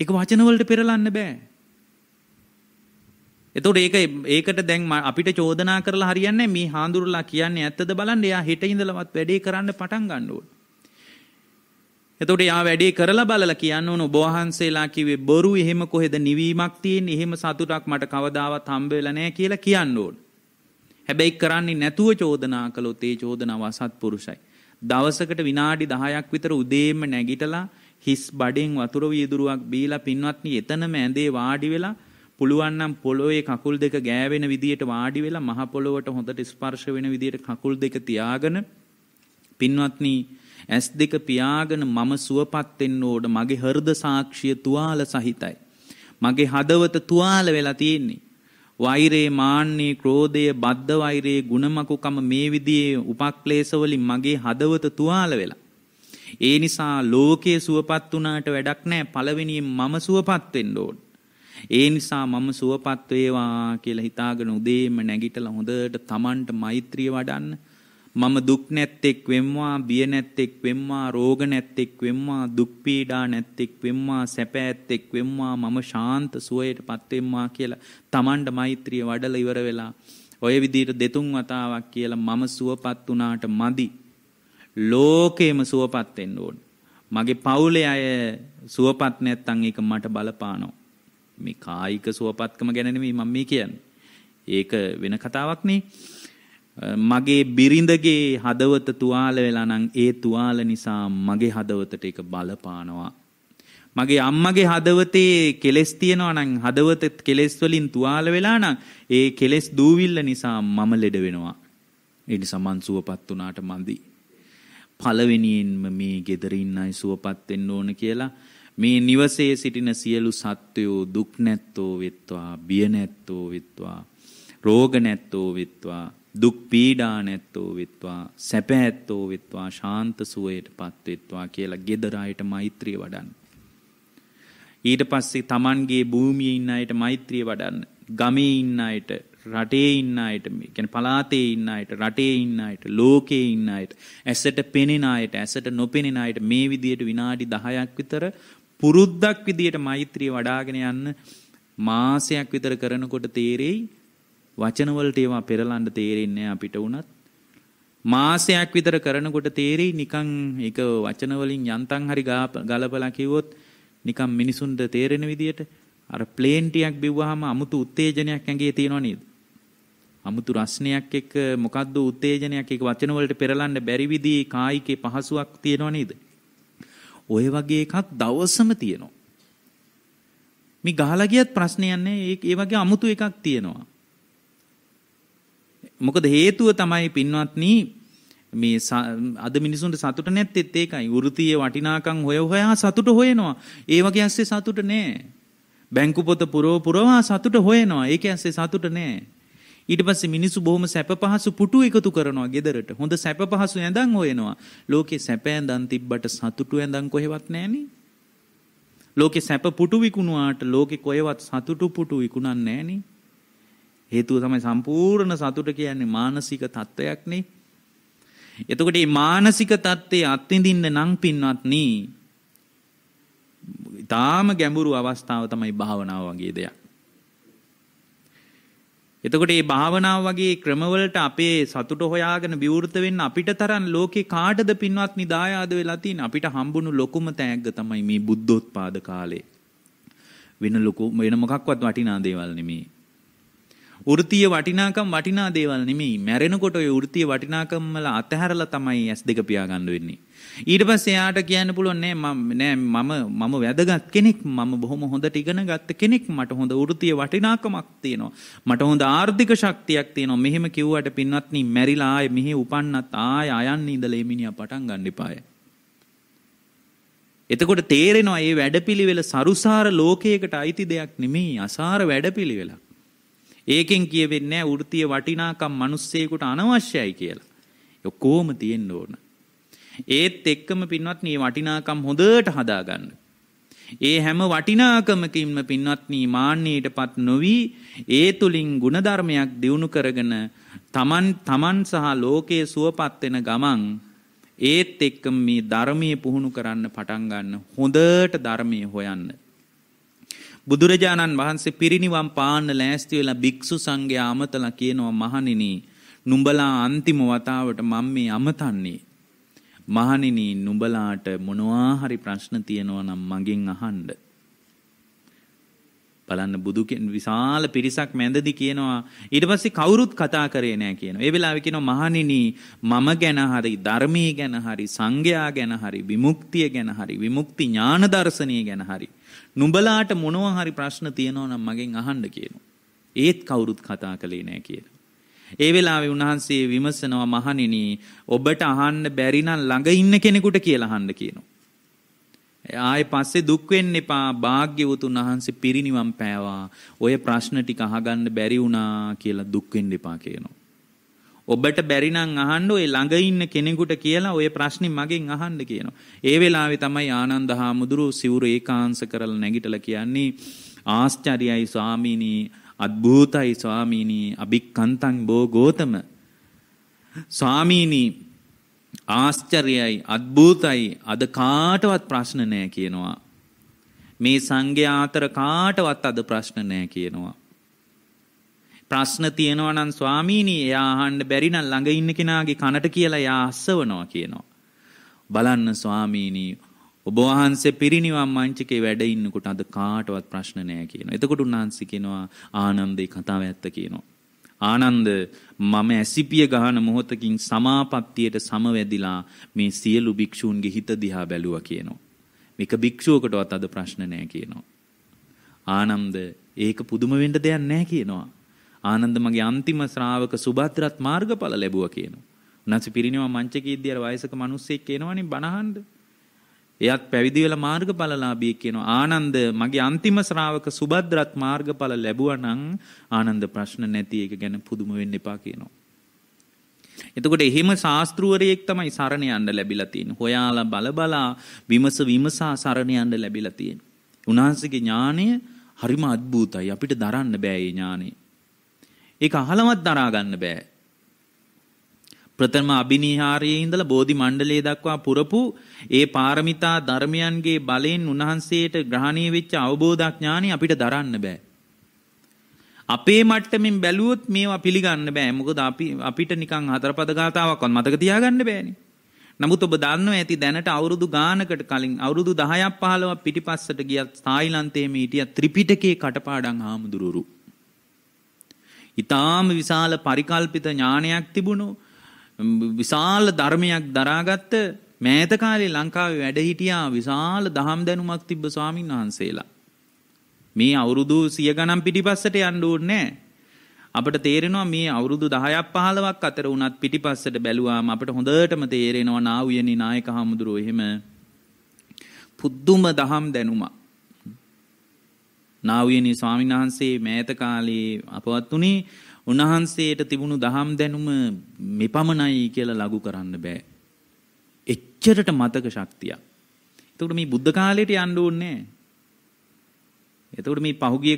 ඒක වචන වලට පෙරලන්න බෑ. එතකොට ඒක ඒකට දැන් අපිට චෝදනා කරලා හරියන්නේ මේ හාඳුරුලා කියන්නේ ඇත්තද බලන්න එයා හෙට ඉඳලවත් වැඩේ කරන්න පටන් ගන්න ඕන. එතකොට එයා වැඩේ කරලා බලලා කියන්න ඕන ඔබ වහන්සේලා කිව්වේ බොරු එහෙම කොහෙද නිවීමක් තියෙන්නේ එහෙම සතුටක් මට කවදාවත් හම්බ වෙලා නැහැ කියලා කියන්න ඕන. හැබැයි කරන්නේ නැතුව චෝදනා කළොත් ඒ චෝදනාව අසත්පුරුෂයි. දවසකට විනාඩි 10ක් විතර උදේම නැගිටලා හිස් බඩෙන් වතුර වීදුරුවක් බීලා පින්වත්නි එතනම ඇඳේ වාඩි වෙලා පුළුවන් නම් පොළොවේ කකුල් දෙක ගෑවෙන විදියට වාඩි වෙලා මහ පොළොවට හොඳට ස්පර්ශ වෙන විදියට කකුල් දෙක තියාගෙන පින්වත්නි ඇස් දෙක පියාගෙන මම සුවපත් වෙන්න ඕන. මගේ හෘද සාක්ෂිය තුවාල සහිතයි. මගේ හදවත තුවාල වෙලා තියෙන්නේ. වෛරේ මාන්නේ ක්‍රෝධය බද්ධ වෛරේ ගුණමකුකම මේ විදිහේ උපක්ලේශ වලින් මගේ හදවත තුවාල වෙලා. ඒ නිසා ලෝකයේ සුවපත් වුණාට වැඩක් නැහැ. පළවෙනියෙන් මම සුවපත් වෙන්න ඕන. ඒ නිසා මම සුවපත් වේවා කියලා හිතාගෙන උදේම නැගිටලා හොඳට Tamanට මෛත්‍රිය වඩන්න. මම දුක් නැත්තෙක් වෙම්වා, බිය නැත්තෙක් වෙම්වා, රෝග නැත්තෙක් වෙම්වා, දුක් පීඩා නැත්තෙක් වෙම්වා, සැප ඇත්තෙක් වෙම්වා, මම ශාන්ත සුවයටපත් වෙම්වා කියලා Tamanට මෛත්‍රිය වඩලා ඉවර වෙලා ඔය විදිහට දෙතුන් වතාවක් කියලා මම සුවපත් වුණාට මදි. ලෝකේම සුවපත් වෙන්න ඕන. මගේ පවුලේ අය සුවපත් නැත්තම් ඒක මට බලපානවා. මේ කායික සුවපත්කම ගැන නෙමෙයි මම මේ කියන්නේ. ඒක වෙන කතාවක් නේ. මගේ බිරිඳගේ හදවත තුවාල වෙලා නම් ඒ තුවාල නිසා මගේ හදවතට ඒක බලපානවා. මගේ අම්මගේ හදවතේ කෙලෙස් තියෙනවා නම් හදවත කෙලෙස් වලින් තුවාල වෙලා නම් ඒ කෙලෙස් දූවිල්ල නිසා මම ලෙඩ වෙනවා. ඒ නිසා මං සුවපත් වුණාට මදි. පළවෙනියෙන්ම මේ gedara ඉන්නයි සුවපත් වෙන්න ඕන කියලා මේ නිවසේ සිටින සියලු සත්වයෝ දුක් නැත්තෝ වෙත්වා බිය නැත්තෝ වෙත්වා රෝග නැත්තෝ වෙත්වා දුක් පීඩා නැත්තෝ වෙත්වා සැප ඇත්තෝ වෙත්වා ශාන්ත සුවයටපත් වෙත්වා කියලා gedara අයට මෛත්‍රිය වඩන්න. ඊට පස්සේ Tamanගේ භූමියේ ඉන්න අයට මෛත්‍රිය වඩන්න. ගමේ ඉන්න අයට රටේ ඉන්න අයට කියන්නේ පලාතේ ඉන්න අයට රටේ ඉන්න අයට ලෝකේ ඉන්න අයට ඇසට පෙනෙන අයට ඇසට නොපෙනෙන අයට මේ විදියට විනාඩි 10ක් විතර පුරුද්දක් විදියට මෛත්‍රිය වඩාගෙන යන්න මාසයක් විතර කරනකොට තේරෙයි වචන වලට ඒවා පෙරලන්න තේරෙන්නේ අපිට උනත් මාසයක් විතර කරනකොට තේරෙයි නිකන් ඒක වචන වලින් යන්තම් හරි ගලපලා කිව්වොත් නිකන් මිනිසුන්ට තේරෙන විදියට අර ප්ලේන් ටිකක් බිව්වහම අමුතු උත්තේජනයක් ඇඟේ තියෙනව නේද? අමුතු රස්නයක් එක්ක මොකද්ද උත්තේජනයක් ඒක වචන වලට පෙරලන්න බැරි විදිහේ කායිකේ පහසුවක් තියෙනව නේද? ඔය වගේ එකක් දවසම තියෙනවා. මේ ගහලා ගියත් ප්‍රශ්නයක් නැහැ. ඒ වගේ අමුතු එකක් තියෙනවා. මොකද හේතුව තමයි පින්වත්නි මේ අද මිනිසුන්ට සතුට නැත්තෙත් ඒකයි. වෘත්තීය වටිනාකම් හොය හොයා සතුට හොයනවා. ඒ වගේ ඇස්සේ සතුට නැහැ. බැංකු පොත පුරව පුරවා සතුට හොයනවා. ඒක ඇස්සේ සතුට නැහැ. ඊට පස්සේ මිනිස්සු බොහොම සැප පහසු පුටු එකතු කරනවා ගෙදරට. හොඳ සැප පහසු ඇඳන් හොයනවා. ලෝකේ සැප ඇඳන් තිබ්බට සතුටු ඇඳන් කොහෙවත් නැහනේ. ලෝකේ සැප පුටු විකුණුවාට ලෝකේ කොහෙවත් සතුටු පුටු විකුණන්නේ නැහනේ. හේතුව තමයි සම්පූර්ණ සතුට කියන්නේ මානසික තත්වයක්නේ. එතකොට මේ මානසික தත්ත්වයේ අත්විඳින්න නම් පින්වත්නි ඊටාම ගැඹුරු අවස්ථාව තමයි භාවනාව වගේ දෙයක්. එතකොට මේ භාවනාව වගේ ක්‍රමවලට අපේ සතුට හොයාගෙන විවෘත වෙන්න අපිට තරම් ලෝකේ කාටද පින්වත්නි දායාද වෙලා තියෙන අපිට හම්බුණු ලොකුම තෑග්ග තමයි මේ බුද්ධෝත්පාද කාලේ. වෙන ලොකු වෙන මොකක්වත් වටිනා දේවල් නෙමෙයි. වෘත්තීය වටිනාකම් වටිනා දේවල් නෙමෙයි. මැරෙනකොට ඔය වෘත්තීය වටිනාකම් වල අතහැරලා තමයි S2 පියාගන්න වෙන්නේ. ඊට පස්සේ එයාට කියන්න පුළුවන් නෑ මම නෑ මම මම වැදගත් කෙනෙක් මම බොහොම හොඳට ඉගෙන ගත්ත කෙනෙක් මට හොඳ වෘත්තීය වටිනාකමක් තියෙනවා. මට හොඳ ආර්ථික ශක්තියක් තියෙනවා. මෙහෙම කිව්වට පින්වත්නි මැරිලා ආයේ මෙහි උපන්නත් ආය අයන්න ඉඳලා මේ මිනිහා පටන් ගන්න එපාය. එතකොට තේරෙනවා මේ වැඩපිළිවෙල සරුසාර ලෝකයකට අයිති දෙයක් නෙමෙයි අසාර වැඩපිළිවෙලක්. ඒකෙන් කියවෙන්නේ නැහැ වෘත්තීය වටිනාකම් මිනිස්සෙකුට අනවශ්‍යයි කියලා. ඔක්කොම තියෙන්න ඕන. ඒත් එක්කම පින්වත්නි මේ වටිනාකම් හොඳට හදාගන්න. ඒ හැම වටිනාකමකින්ම පින්වත්නි මාන්නයටපත් නොවි ඒ තුලින් ಗುಣධර්මයක් දියුණු කරගෙන තමන් තමන් සහ ලෝකයේ සුවපත් වෙන ගමන් ඒත් එක්කම මේ ධර්මයේ පුහුණු කරන්න පටන් ගන්න හොඳට ධර්මයේ හොයන්න බුදුරජාණන් වහන්සේ පිරිනිවන් පාන්න ලෑස්ති වෙලා භික්ෂු සංඝයා අමතලා කියනවා මහණෙනි නුඹලා අන්තිම වතාවට මම මේ අමතන්නේ. මහණෙනි නුඹලාට මොනවා හරි ප්‍රශ්න තියෙනවා නම් මගෙන් අහන්න. බලන්න බුදු විශාල පිරිසක් මැදදි කියනවා. ඊට පස්සේ කවුරුත් කතා කරේ නෑ කියනවා. ඒ වෙලාවේ කියනවා මහණෙනි මම ගැන හරි ධර්මයේ ගැන හරි සංඝයා ගැන හරි විමුක්තිය ගැන හරි විමුක්ති ඥාන දර්ශනීය ගැන හරි නුඹලාට මොනවා හරි ප්‍රශ්න තියෙනවා නම් මගෙන් අහන්න කියනවා. ඒත් කවුරුත් කතා කළේ නෑ කියලා. ඒ වෙලාවේ උන්වහන්සේ විමසනවා මහණෙනි ඔබට අහන්න බැරි නම් ළඟ ඉන්න කෙනෙකුට කියලා අහන්න කියනවා. ආයේ පස්සේ දුක් වෙන්න එපා භාග්‍යවතුන් වහන්සේ පිරිනිවන් පෑවා. ඔය ප්‍රශ්න ටික අහගන්න බැරි වුණා කියලා දුක් වෙන්න එපා කියනවා. ඔබට බැරි නම් අහන්න ඔය ළඟ ඉන්න කෙනෙකුට කියලා ඔය ප්‍රශ්නේ මගෙන් අහන්න කියනවා. ඒ වෙලාවේ තමයි ආනන්ද හාමුදුරුව සිවුර ඒකාංශ කරලා නැගිටලා කියන්නේ ආශ්චර්යයි ස්වාමීනී අද්භූතයි ස්වාමීනී අභික්කන්තං බෝ ගෝතම. ස්වාමීනී ආශ්චර්යයි අද්භූතයි අද කාටවත් ප්‍රශ්න නෑ කියනවා. මේ සංඝයා අතර කාටවත් අද ප්‍රශ්න නෑ කියනවා. ප්‍රශ්න තියෙනවා නම් ස්වාමීනී එයා අහන්න බැරි නම් ළඟ ඉන්න කෙනාගේ කනට කියලා එයා අස්සවනවා කියනවා බලන්න ස්වාමීනී ඔබ වහන්සේ පිරිනිවන් මංචකේ වැඩ ඉන්නකොට අද කාටවත් ප්‍රශ්න නෑ කියනවා. එතකොට උන්වහන්සේ කියනවා ආනන්දේ කතාව ඇත්ත කියනවා. ආනන්ද මම ඇසිපිය ගහන මොහොතකින් සමාපත්තියට සමවැදිලා මේ සියලු භික්ෂූන්ගේ හිත දිහා බැලුවා කියනවා. මේක භික්ෂුවකටවත් අද ප්‍රශ්න නෑ කියනවා. ආනන්ද ඒක පුදුම වෙන්න දෙයක් නෑ කියනවා. ආනන්ද මගේ අන්තිම ශ්‍රාවක සුභද්‍රත් මාර්ගඵල ලැබුවා කියනවා. උන්වහන්සේ පිරිනිවන් මංචකයේ ඉද්දී අර වයසක මිනිස්සෙක් එනවනේ බණහන්න. එයත් පැවිදි වෙලා මාර්ගඵලලාභී කියනවා. ආනන්ද මගේ අන්තිම ශ්‍රාවක සුබද්‍රත් මාර්ගඵල ලැබුවා නම් ආනන්ද ප්‍රශ්න නැති එක ගැන පුදුම වෙන්න එපා කියනවා. එතකොට එහෙම ශාස්ත්‍රූවරයෙක් තමයි සරණ යන්න ලැබිලා තියෙන්නේ. හොයාලා බල බලා විමස විමසා සරණ යන්න ලැබිලා තියෙන්නේ. උන්වහන්සේගේ ඥානය හරිම අద్භූතයි. අපිට දරන්න බෑ මේ ඥානය. ඒක අහලවත් දරා ගන්න බෑ. ප්‍රථම අභිනිහාරයේ ඉඳලා බෝධි මණ්ඩලයේ දක්වා පුරපු ඒ පාරමිතා ධර්මයන්ගේ බලයෙන් උන්වහන්සේට ග්‍රහණය වෙච්ච අවබෝධඥානි අපිට දරන්න බෑ. අපේ මට්ටමින් බැලුවොත් මේවා පිළිගන්න බෑ. මොකද අපි අපිට නිකන් හතරපද ගාතාවක්වත් මතක තියාගන්න බෑනේ. නමුත් ඔබ දන්නවා ඇති දැනට අවුරුදු ගානකට කලින් අවුරුදු 10ක් 15ක් පිටිපස්සට ගියත් තායිලන්තයේ මේ හිටිය ත්‍රිපිටකයේ කටපාඩම් හාමුදුරුවරු. ඊටාම විශාල පරිකල්පිත ඥානයක් තිබුණු විශාල ධර්මයක් දරාගත්ත මෑත කාලේ ලංකාවේ වැඩ හිටියා විශාල දහම් දැනුමක් තිබ්බ ස්වාමින් වහන්සේලා. මේ අවුරුදු සිය ගණන් පිටිපස්සට යන්න ඕනේ අපට තේරෙනවා මේ අවුරුදු 10ක් 15ක් අතර වුණත් පිටිපස්සට බැලුවාම අපට හොඳටම තේරෙනවා නාවුයනි නායක හමුදුරෝ එහෙම පුදුම දහම් දැනුමක්. නාවුයනි ස්වාමීන් වහන්සේ මෑත කාලේ අපවත් උනේ උන්වහන්සේට තිබුණු දහම් දැනුම මෙපමණයි කියලා ලඝු කරන්න බෑ. එච්චරට මතක ශක්තියක්. එතකොට මේ බුද්ධ කාලයට යන්න ඕනේ එතකොට මේ පහුගිය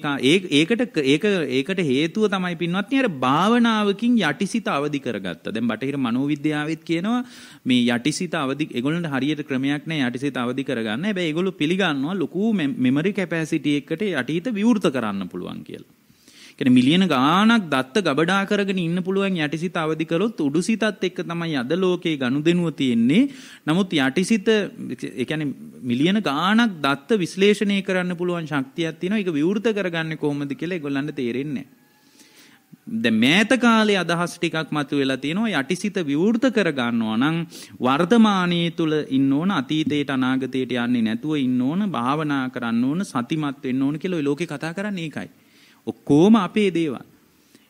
ඒකට ඒක ඒකට හේතුව තමයි පින්වත්නි අර භාවනාවකින් යටිසිත අවදි කරගත්තා. දැන් බටහිර මනෝවිද්‍යාවෙත් කියනවා මේ යටිසිත අවදි ඒගොල්ලන්ට හරියට ක්‍රමයක් නැහැ යටිසිත අවදි කරගන්න. හැබැයි ඒගොල්ලෝ පිළිගන්නවා ලොකු මෙමරි කැපැසිටි එකකට යටිහිත විවෘත කරන්න පුළුවන් කියලා. කියන්නේ මිලියන ගාණක් දත්ත ගබඩා කරගෙන ඉන්න පුළුවන් යටිසිත අවදි කළොත් උඩුසිතත් එක්ක තමයි අද ලෝකේ ගනුදෙනුව තියෙන්නේ. නමුත් යටිසිත ඒ කියන්නේ මිලියන ගාණක් දත්ත විශ්ලේෂණය කරන්න පුළුවන් ශක්තියක් තියෙනවා. ඒක විවෘත කරගන්නේ කොහොමද කියලා ඒගොල්ලන්ට තේරෙන්නේ දැන් මෑත කාලේ අදහස් ටිකක් මතුවෙලා තියෙනවා යටිසිත විවෘත කර ගන්නවා නම් වර්තමානයේ තුල ඉන්න ඕන අතීතයට අනාගතයට යන්නේ නැතුව ඉන්න ඕන භාවනා කරන්න ඕන සතිමත් වෙන්න ඕන කියලා ඔය ලෝකේ කතා කරන්නේ ඒකයි. ඔක්කොම අපේ දේවල්.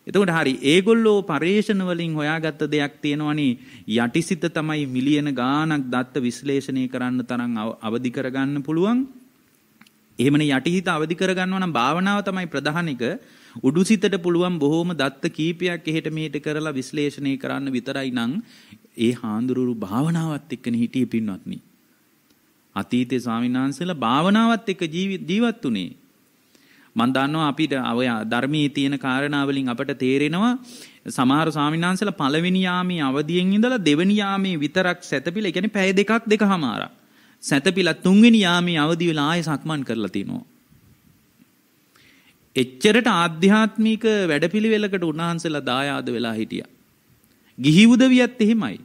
එතකොට හරි ඒගොල්ලෝ පරේෂණ වලින් හොයාගත්ත දෙයක් තියෙනවනේ යටිසිත තමයි මිලියන ගාණක් දත්ත විශ්ලේෂණය කරන්න තරම් අවදි කරගන්න පුළුවන්. එහෙමනේ යටිහිත අවදි කරගන්නවා නම් භාවනාව තමයි ප්‍රධාන එක. උඩුසිතට පුළුවන් බොහෝම දත්ත කීපයක් එහෙට මෙහෙට කරලා විශ්ලේෂණය කරන්න විතරයි නම් ඒ හාඳුරුරු භාවනාවත් එක්කනේ හිටියේ පින්වත්නි. අතීතේ ස්වාමීන් වහන්සේලා භාවනාවත් එක්ක ජීවත් වුණේ. මන් දන්නවා අපිට ඔය ධර්මයේ තියෙන කාරණාවලින් අපට තේරෙනවා සමහර ස්වාමීන් වහන්සේලා පළවෙනි යාමේ අවදියෙන් ඉඳලා දෙවෙනි යාමේ විතරක් සැතපිලා, ඒ කියන්නේ පැය දෙකක් දෙකමාරක්. සැතපිලා තුන්වෙනි යාමේ අවදි වෙලා ආයෙ සක්මන් කරලා තිනවා. එච්චරට ආධ්‍යාත්මික වැඩපිළිවෙලකට උන්වහන්සේලා දායාද වෙලා හිටියා. ගිහි උදවියත් එහෙමයි.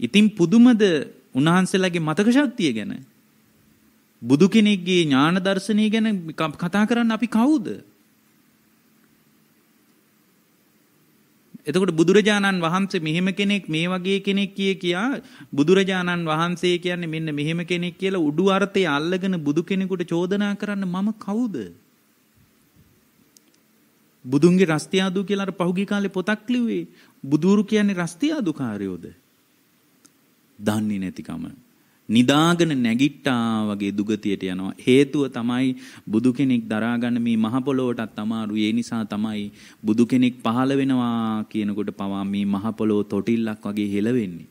ඉතින් පුදුමද උන්වහන්සේලාගේ මතක ශක්තිය ගැන බුදු කෙනෙක්ගේ ඥාන දර්ශනය ගැන කතා කරන්න අපි කවුද? එතකොට බුදුරජාණන් වහන්සේ මෙහෙම කෙනෙක් මේ වගේ කෙනෙක් කිය කියා බුදුරජාණන් වහන්සේ කියන්නේ මෙන්න මෙහෙම කෙනෙක් කියලා උඩු අර්ථය අල්ලගෙන බුදු කෙනෙකුට චෝදනා කරන්න මම කවුද? බුදුන්ගේ රස්තියාදු කියලා අර පහුගිය කාලේ පොතක් ලිව්වේ බුදුරු කියන්නේ රස්තියාදුකාරයෝද? දන්නේ නැතිකම. නිදාගෙන නැගිට්ටා වගේ දුගතියට යනවා. හේතුව තමයි බුදු කෙනෙක් දරාගන්න මේ මහ පොළොවටත් අමාරු. ඒ නිසා තමයි බුදු කෙනෙක් පහළ වෙනවා කියනකොට පවා මේ මහ පොළොව තොටිල්ලක් වගේ හෙලවෙන්නේ.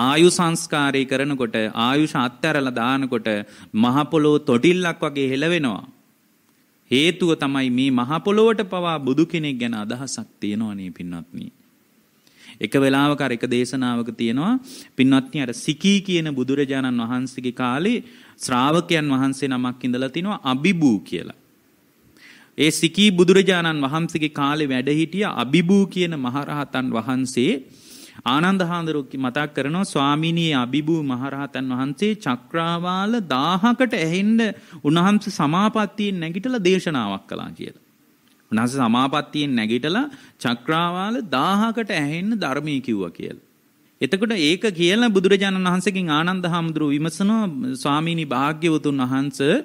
ආයු සංස්කාරය කරනකොට ආයුෂ අත්හැරලා දානකොට මහ පොළොව තොටිල්ලක් වගේ හෙලවෙනවා. හේතුව තමයි මේ මහ පොළොවට පවා බුදු කෙනෙක් ගැන අදහසක් තියෙනවා නේ පින්වත්නි. එක වෙලාවක අර එක දේශනාවක තියෙනවා පින්වත්නි අර සිකී කියන බුදුරජාණන් වහන්සේගේ කාලේ ශ්‍රාවකයන් වහන්සේ නමක් ඉඳලා තිනවා අබිබූ කියලා. ඒ සිකී බුදුරජාණන් වහන්සේගේ කාලේ වැඩ හිටිය අබිබූ කියන මහරහතන් වහන්සේ ආනන්ද හාමුදුරුවෝ මතක් කරනවා ස්වාමිනී අබිබූ මහරහතන් වහන්සේ චක්‍රාවාල 1000කට ඇහෙන්න උන්වහන්සේ සමාපත්තියෙන් නැගිටලා දේශනාවක් කළා කියලා. උන්වහන්සේ සමාපත්තියෙන් නැගිටලා චක්‍රාවාල 1000කට ඇහෙන්න ධර්මයේ කිව්වා කියලා. එතකොට ඒක කියලා බුදුරජාණන් වහන්සේගෙන් ආනන්ද හාමුදුරුවෝ විමසනවා ස්වාමීනි භාග්‍යවතුන් වහන්සේ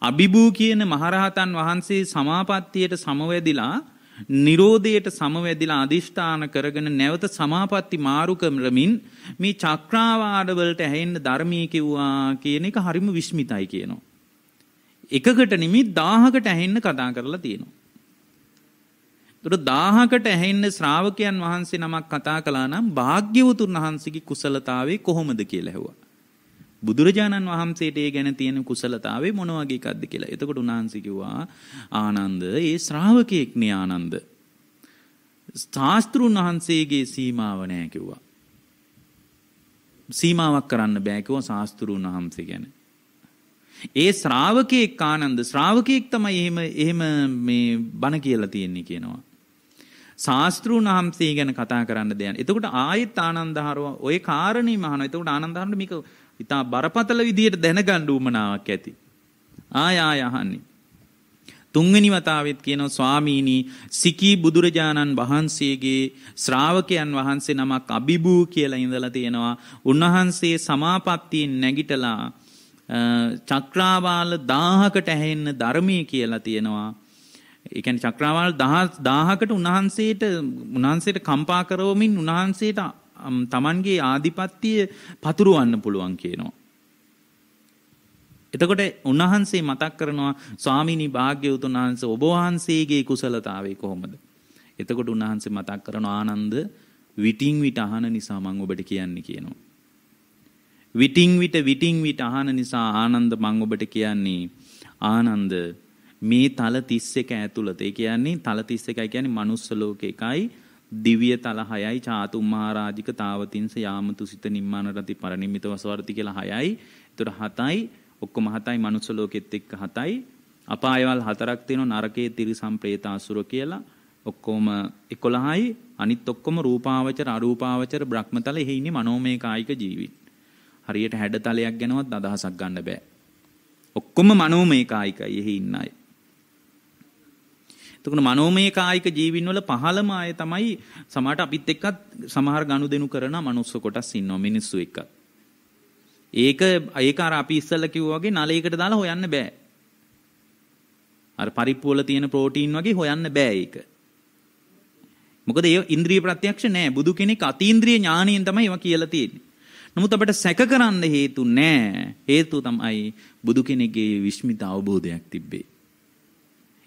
අබිබූ කියන මහරහතන් වහන්සේ සමාපත්තියට සමවැදිලා නිරෝධයට සමවැදිලා අධිෂ්ඨාන කරගෙන නැවත සමාපatti මාරු කරමින් මේ චක්‍රාවාඩවලට ඇහෙන්න ධර්මයේ කිව්වා කියන එක හරිම විස්මිතයි කියනවා. එකකට නෙමෙයි 1000කට ඇහෙන්න කතා කරලා තියෙනවා. ඒතර 1000කට ඇහෙන්න ශ්‍රාවකයන් වහන්සේ නමක් කතා කළා නම් භාග්‍යවතුන් වහන්සේගේ කුසලතාවේ කොහොමද කියලා ඇහුවා. බුදුරජාණන් වහන්සේට ඒ ගැන තියෙන කුසලතාවේ මොන වගේ එකක්ද කියලා. එතකොට උන්වහන්සේ කිව්වා ආනන්ද ඒ ශ්‍රාවකෙක්නේ ආනන්ද. ශාස්ත්‍රුන් වහන්සේගේ සීමාව නැහැ කිව්වා. සීමාවක් කරන්න බෑ කිව්වා ශාස්ත්‍රුන් වහන්සේ ගැන. ඒ ශ්‍රාවකෙක් ආනන්ද ශ්‍රාවකෙක් තමයි එහෙම එහෙම මේ බණ කියලා තියෙන්නේ කියනවා. ශාස්ත්‍රුන් වහන්සේ ගැන කතා කරන්න දෙයක්. එතකොට ආයෙත් ආනන්දහරව ওই කාරණේ මහනවා. එතකොට ආනන්දහරට මේක ඉතා බරපතල විදියට දැනගන්න උවමනාවක් ඇති. ආය ආය අහන්නේ. තුන්වෙනි වතාවෙත් කියනවා ස්වාමීනි සිකී බුදුරජාණන් වහන්සේගේ ශ්‍රාවකයන් වහන්සේ නමක් අබිබූ කියලා ඉඳලා තියෙනවා. උන්වහන්සේ සමාපත්තියෙන් නැගිටලා චක්‍රාවාල 1000කට ඇහෙන්න ධර්මයේ කියලා තියෙනවා. ඒ කියන්නේ චක්‍රාවාල 1000කට උන්වහන්සේට උන්වහන්සේට කම්පා කරවමින් උන්වහන්සේට තමන්ගේ ආධිපත්තිය පතුරුවන්න පුළුවන් කියනවා. එතකොට උන්වහන්සේ මතක් කරනවා ස්වාමිනී භාග්‍යවතුන් වහන්සේ ඔබ වහන්සේගේ කුසලතාවය කොහොමද? එතකොට උන්වහන්සේ මතක් කරනවා ආනන්ද විටින් විට අහන නිසා මම ඔබට කියන්නේ කියනවා. විටින් විට විටින් විට අහන නිසා ආනන්ද මම ඔබට කියන්නේ ආනන්ද මේ තල 31 ඇතුළත ඒ කියන්නේ තල 31යි කියන්නේ manuss ලෝක එකයි දිව්‍ය තල 6යි චාතුම් මහරජික තාවතින්ස යාමතුසිත නිම්මාන රති පරිනිමිත වසවර්ති කියලා 6යි. ඒතර 7යි ඔක්කොම 7යි මනුස්ස ලෝකෙත් එක්ක 7යි. අපායවල් හතරක් තියෙනවා නරකයේ තිරිසම් പ്രേත අසුර කියලා. ඔක්කොම 11යි අනිත් ඔක්කොම රූපාවචර අරූපාවචර බ්‍රහ්මතල එහි ඉන්නේ මනෝමය කායික ජීවි. හරියට හැඩතලයක් ගැනවත් අදහසක් ගන්න බෑ. ඔක්කොම මනෝමය කායිකයි එහි ඉන්න අය. එතකොට මනෝමය කායික ජීවින් වල පහළම අය තමයි සමහරට අපිත් එක්කත් සමහර ගනුදෙනු කරන මනුස්ස කොටස් ඉන්නවා මිනිස්සු එක්ක. ඒක ඒක අර අපි ඉස්සෙල්ලා කිව්වා වගේ නලයකට දාලා හොයන්න බෑ. අර පරිප්පු වල තියෙන ප්‍රෝටීන් වගේ හොයන්න බෑ ඒක. මොකද ඒ ඉන්ද්‍රිය ප්‍රත්‍යක්ෂ නෑ. බුදු කෙනෙක් අතීන්ද්‍රිය ඥාණයෙන් තමයි ඒවා කියලා තියෙන්නේ. නමුත් අපිට සැක කරන්න හේතු නෑ. හේතු තමයි බුදු කෙනෙක්ගේ විශ්මිත අවබෝධයක් තිබ්බේ.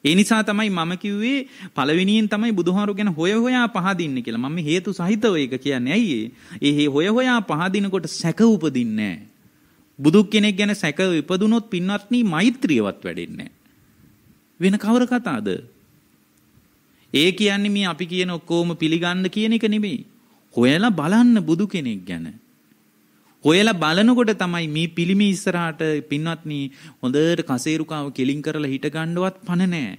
ඒ නිසා තමයි මම කිව්වේ පළවෙනියෙන් තමයි බුදුහාරු ගැන හොය හොයා පහදින්නේ කියලා. මම හේතු සහිතව ඒක කියන්නේ. ඇයි ඒ හොය හොයා පහදිනකොට සැක උපදින්නේ බුදු කෙනෙක් ගැන සැක ඉපදුනොත් පින්වත්නි මෛත්‍රියවත් වැඩෙන්නේ වෙන කවර කතාවද? ඒ කියන්නේ මේ අපි කියන ඔක්කොම පිළිගන්න කියන එක නෙමෙයි. හොයලා බලන්න බුදු කෙනෙක් ගැන. හොයලා බලනකොට තමයි මේ පිළිමි ඉස්සරහට පින්වත්නි හොඳට කසේරුකාව කෙලින් කරලා හිට ගන්නවත් පණ නැහැ.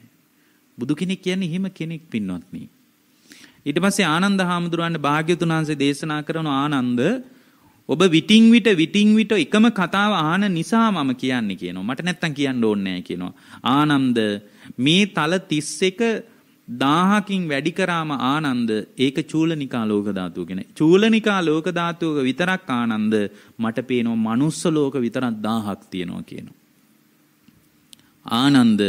බුදු කෙනෙක් කියන්නේ එහෙම කෙනෙක් පින්වත්නි. ඊට පස්සේ ආනන්ද හාමුදුරන්ට භාග්‍යතුන් වහන්සේ දේශනා කරන ආනන්ද ඔබ විටින් විට විටින් විට එකම කතාව අහන නිසා මම කියන්නේ කියනවා. මට නැත්තම් කියන්න ඕනේ නැහැ කියනවා. ආනන්ද මේ තල 31 දාහකින් වැඩි කරාම ආනන්ද ඒක චූලනිකා ලෝක ධාතුව කියන. චූලනිකා ලෝක ධාතුවක විතරක් ආනන්ද මට පේනවා මනුස්ස ලෝක විතරක් 1000ක් තියෙනවා කියනවා. ආනන්ද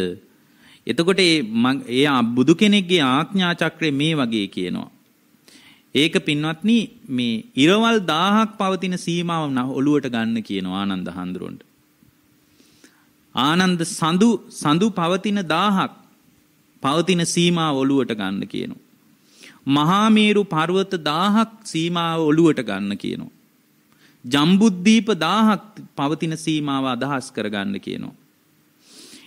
එතකොට ඒ බුදු කෙනෙක්ගේ ආඥා චක්‍රය මේ වගේ කියනවා. ඒක පින්වත්නි මේ ඉරවල් 1000ක් පවතින සීමාව ඔලුවට ගන්න කියනවා ආනන්ද හඳුරන්ට. ආනන්ද සඳු සඳු පවතින 1000ක් පවතින සීමා ඔලුවට ගන්න කියනවා. මහාමේරු පර්වත 1000ක් සීමාව ඔලුවට ගන්න කියනවා. ජම්බුද්දීප 1000ක් පවතින සීමාව අදහස් කරගන්න කියනවා.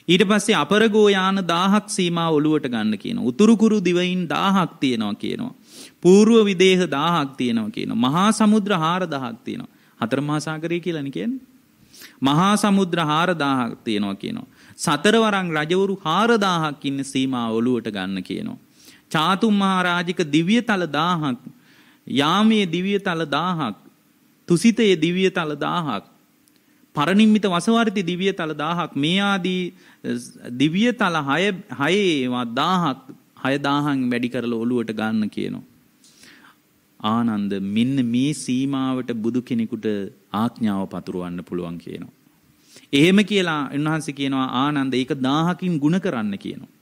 ඊට පස්සේ අපරගෝ යාන 1000ක් සීමාව ඔලුවට ගන්න කියනවා. උතුරුකුරු දිවයින් 1000ක් තියෙනවා කියනවා. పూర్ව විදේහ 1000ක් තියෙනවා කියනවා. මහා සමුද්‍ර 4000ක් තියෙනවා. හතර මහා සාගරය කියලානේ කියන්නේ. මහා සමුද්‍ර 4000ක් තියෙනවා කියනවා. සතරවරන් රජවරු 4000ක් ඉන්න සීමාව ඔලුවට ගන්න කියනවා. චාතුම් මහරජික දිව්‍යතල 1000ක් යාමයේ දිව්‍යතල 1000ක් තුසිතයේ දිව්‍යතල 1000ක් පරනිම්මිත වසවර්ති දිව්‍යතල 1000ක් මේ ආදී දිව්‍යතල 6 6 ඒවා 1000ක් 6000න් වැඩි කරලා ඔලුවට ගන්න කියනවා. ආනන්ද මෙන්න මේ සීමාවට බුදු කෙනෙකුට ආඥාව පතුරවන්න පුළුවන් කියනවා. එහෙම කියලා උන්වහන්සේ කියනවා ආනන්ද ඒක දාහකින් ಗುಣ කරන්න කියනවා.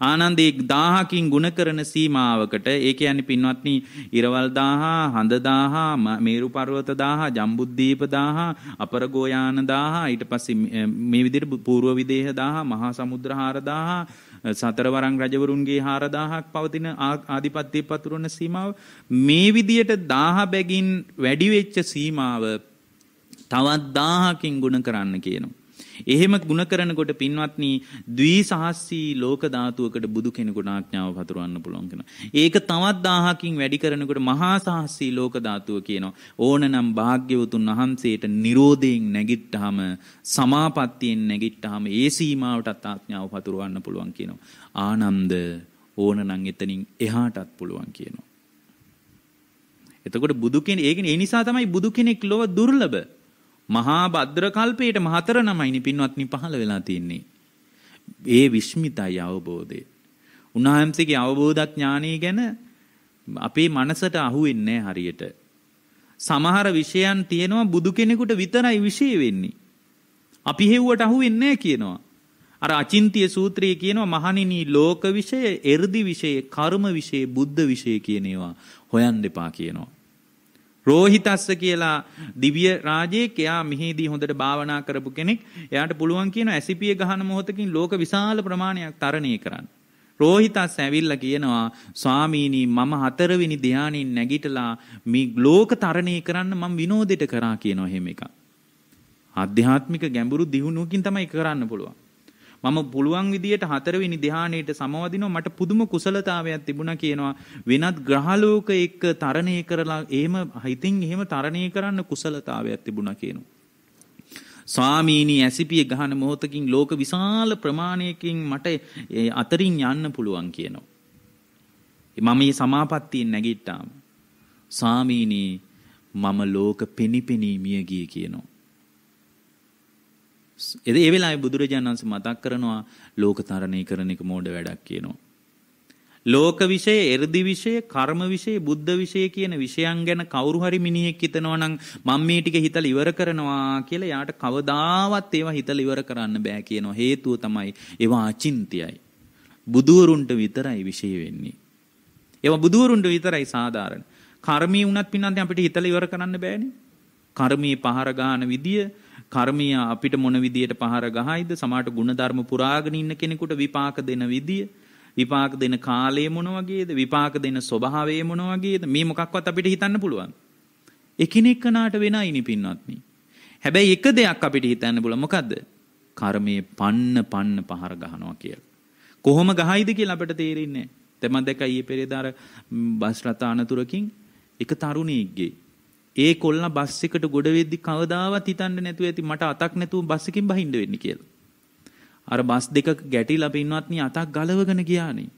ආනන්දේ 1000කින් ಗುಣ කරන සීමාවකට ඒ කියන්නේ පින්වත්නි ඉරවල් 1000 හඳ 1000 මේරු පර්වත 1000 ජම්බුද්දීප 1000 අපරගෝයාන 1000 ඊට පස්සේ මේ විදිහට පූර්ව විදේහ 1000 මහා සමුද්‍ර හාර 1000 සතරවරම් රජවරුන්ගේ හාර 1000ක් පවතින ආධිපත්‍ය පතුරවන සීමාව මේ විදිහට 1000 බැගින් වැඩි වෙච්ච සීමාව තවත් 1000කින් ගුණ කරන්න කියනවා එහෙම ගුණ කරනකොට පින්වත්නි ද්විසහස්සී ලෝක ධාතුවකට බුදු කෙනෙකුට ආඥාව පතුරවන්න පුළුවන් කෙනා. ඒක තවත් 1000කින් වැඩි කරනකොට මහා සහස්සී ලෝක ධාතුව කියනවා. ඕනනම් භාග්‍යවතුන් වහන්සේට Nirodhen නැගිට්ටාම සමාපත්තියෙන් නැගිට්ටාම ඒ සීමාවටත් ආඥාව පතුරවන්න පුළුවන් කියනවා. ආනන්ද ඕනනම් එතනින් එහාටත් පුළුවන් කියනවා. එතකොට බුදු කෙනෙක් ඒ නිසා තමයි බුදු කෙනෙක් ලොව දුර්ලභ. මහා භද්‍ර කල්පයට මහතර නමයිනි පින්වත්නි පහළ වෙලා තියෙන්නේ. ඒ විශ්මිතයි අවබෝධය. උන්වහන්සේගේ අවබෝධඥානය ගැන අපේ මනසට අහුවෙන්නේ හරියට. සමහර විෂයන් තියෙනවා බුදු කෙනෙකුට විතරයි විශේෂ වෙන්නේ. අපි හෙව්වට අහුවෙන්නේ කියනවා. අර අචින්තිය සූත්‍රයේ කියනවා මහණෙනි ලෝක විෂය, එ르දි විෂය, කර්ම විෂය, බුද්ධ විෂය කියන ඒවා හොයන් දෙපා කියනවා. රෝහිතස්ස කියලා දිව්‍ය රාජයෙක් එයා මෙහිදී හොඳට භාවනා කරපු කෙනෙක්. එයාට පුළුවන් කියන ඇසිපිය ගහන මොහොතකින් ලෝක විශාල ප්‍රමාණයක් තරණය කරන්න. රෝහිතස් ඇවිල්ලා කියනවා ස්වාමීනි මම හතරවෙනි ධානයෙන් නැගිටලා මේ ලෝක තරණය කරන්න මම විනෝදෙට කරා කියනවා එහෙම එකක්. ආධ්‍යාත්මික ගැඹුරු දියුණුවකින් තමයි කරන්න පුළුවන්. මම පුළුවන් විදියට හතරවෙනි ධ්‍යානයට සමවදිනවා. මට පුදුම කුසලතාවයක් තිබුණා කියනවා. වෙනත් ග්‍රහලෝක එක්ක තරණය කරලා එහෙම හිතින් එහෙම තරණය කරන්න කුසලතාවයක් තිබුණා කියනවා. ස්වාමීනි ඇසිපිය ගහන මොහොතකින් ලෝක විශාල ප්‍රමාණයකින් මට අතරින් යන්න පුළුවන් කියනවා. මම මේ සමාපත්තියෙන් නැගිට්ටාම ස්වාමීනි මම ලෝක පෙනිපෙනී මිය ගිය කියනවා. ඒ වෙලාවේ බුදුරජාණන් වහන්සේ මතක් කරනවා ලෝක තරණය කරන එක මෝඩ වැඩක් කියනවා. ලෝක විෂය, එ르දි විෂය, කර්ම විෂය, බුද්ධ විෂය කියන විෂයන් ගැන කවුරු හරි මිනිහෙක් හිතනවා නම් මම මේ ටික හිතලා ඉවර කරනවා කියලා යාට කවදාවත් ඒවා හිතලා ඉවර කරන්න බෑ කියනවා. හේතුව තමයි ඒවා අචින්තියයි. බුදුවරුන්ට විතරයි විෂය වෙන්නේ. ඒවා බුදුවරුන්ට විතරයි සාධාරණ. කර්මී වුණත් පින්නන්ට අපිට හිතලා ඉවර කරන්න බෑනේ. කර්මී පහර ගන්න විදිය කර්මය අපිට මොන විදියට පහර ගහයිද? සමාට ගුණධර්ම පුරාගෙන ඉන්න කෙනෙකුට විපාක දෙන විදිය විපාක දෙන කාලය මොන වගේද? විපාක දෙන ස්වභාවය මොන වගේද? මේ මොකක්වත් අපිට හිතන්න පුළුවන්. එකිනෙක කනාට වෙනයිනි පින්වත්නි හැබැයි එක දෙයක් අපිට හිතන්න පුළුවන්. මොකද්ද? කර්මයේ පන්න පන්න පහර ගහනවා කියලා. කොහොම ගහයිද කියලා අපිට තේරෙන්නේ නැහැ. දැන් මම දැක්කා ඊයේ පෙරේදාර බස් රථ අනතුරකින් එක තරුණයෙක්ගේ ඒ කොල්ල බස් එකට ගොඩ වෙද්දි කවදාවත් හිතන්නේ නැතුව ඇති මට අතක් නැතුව බස් එකකින් බහින්න වෙන්නේ කියලා. අර බස් දෙක ගැටිලා පින්වත්නි අතක් ගලවගෙන ගියානේ.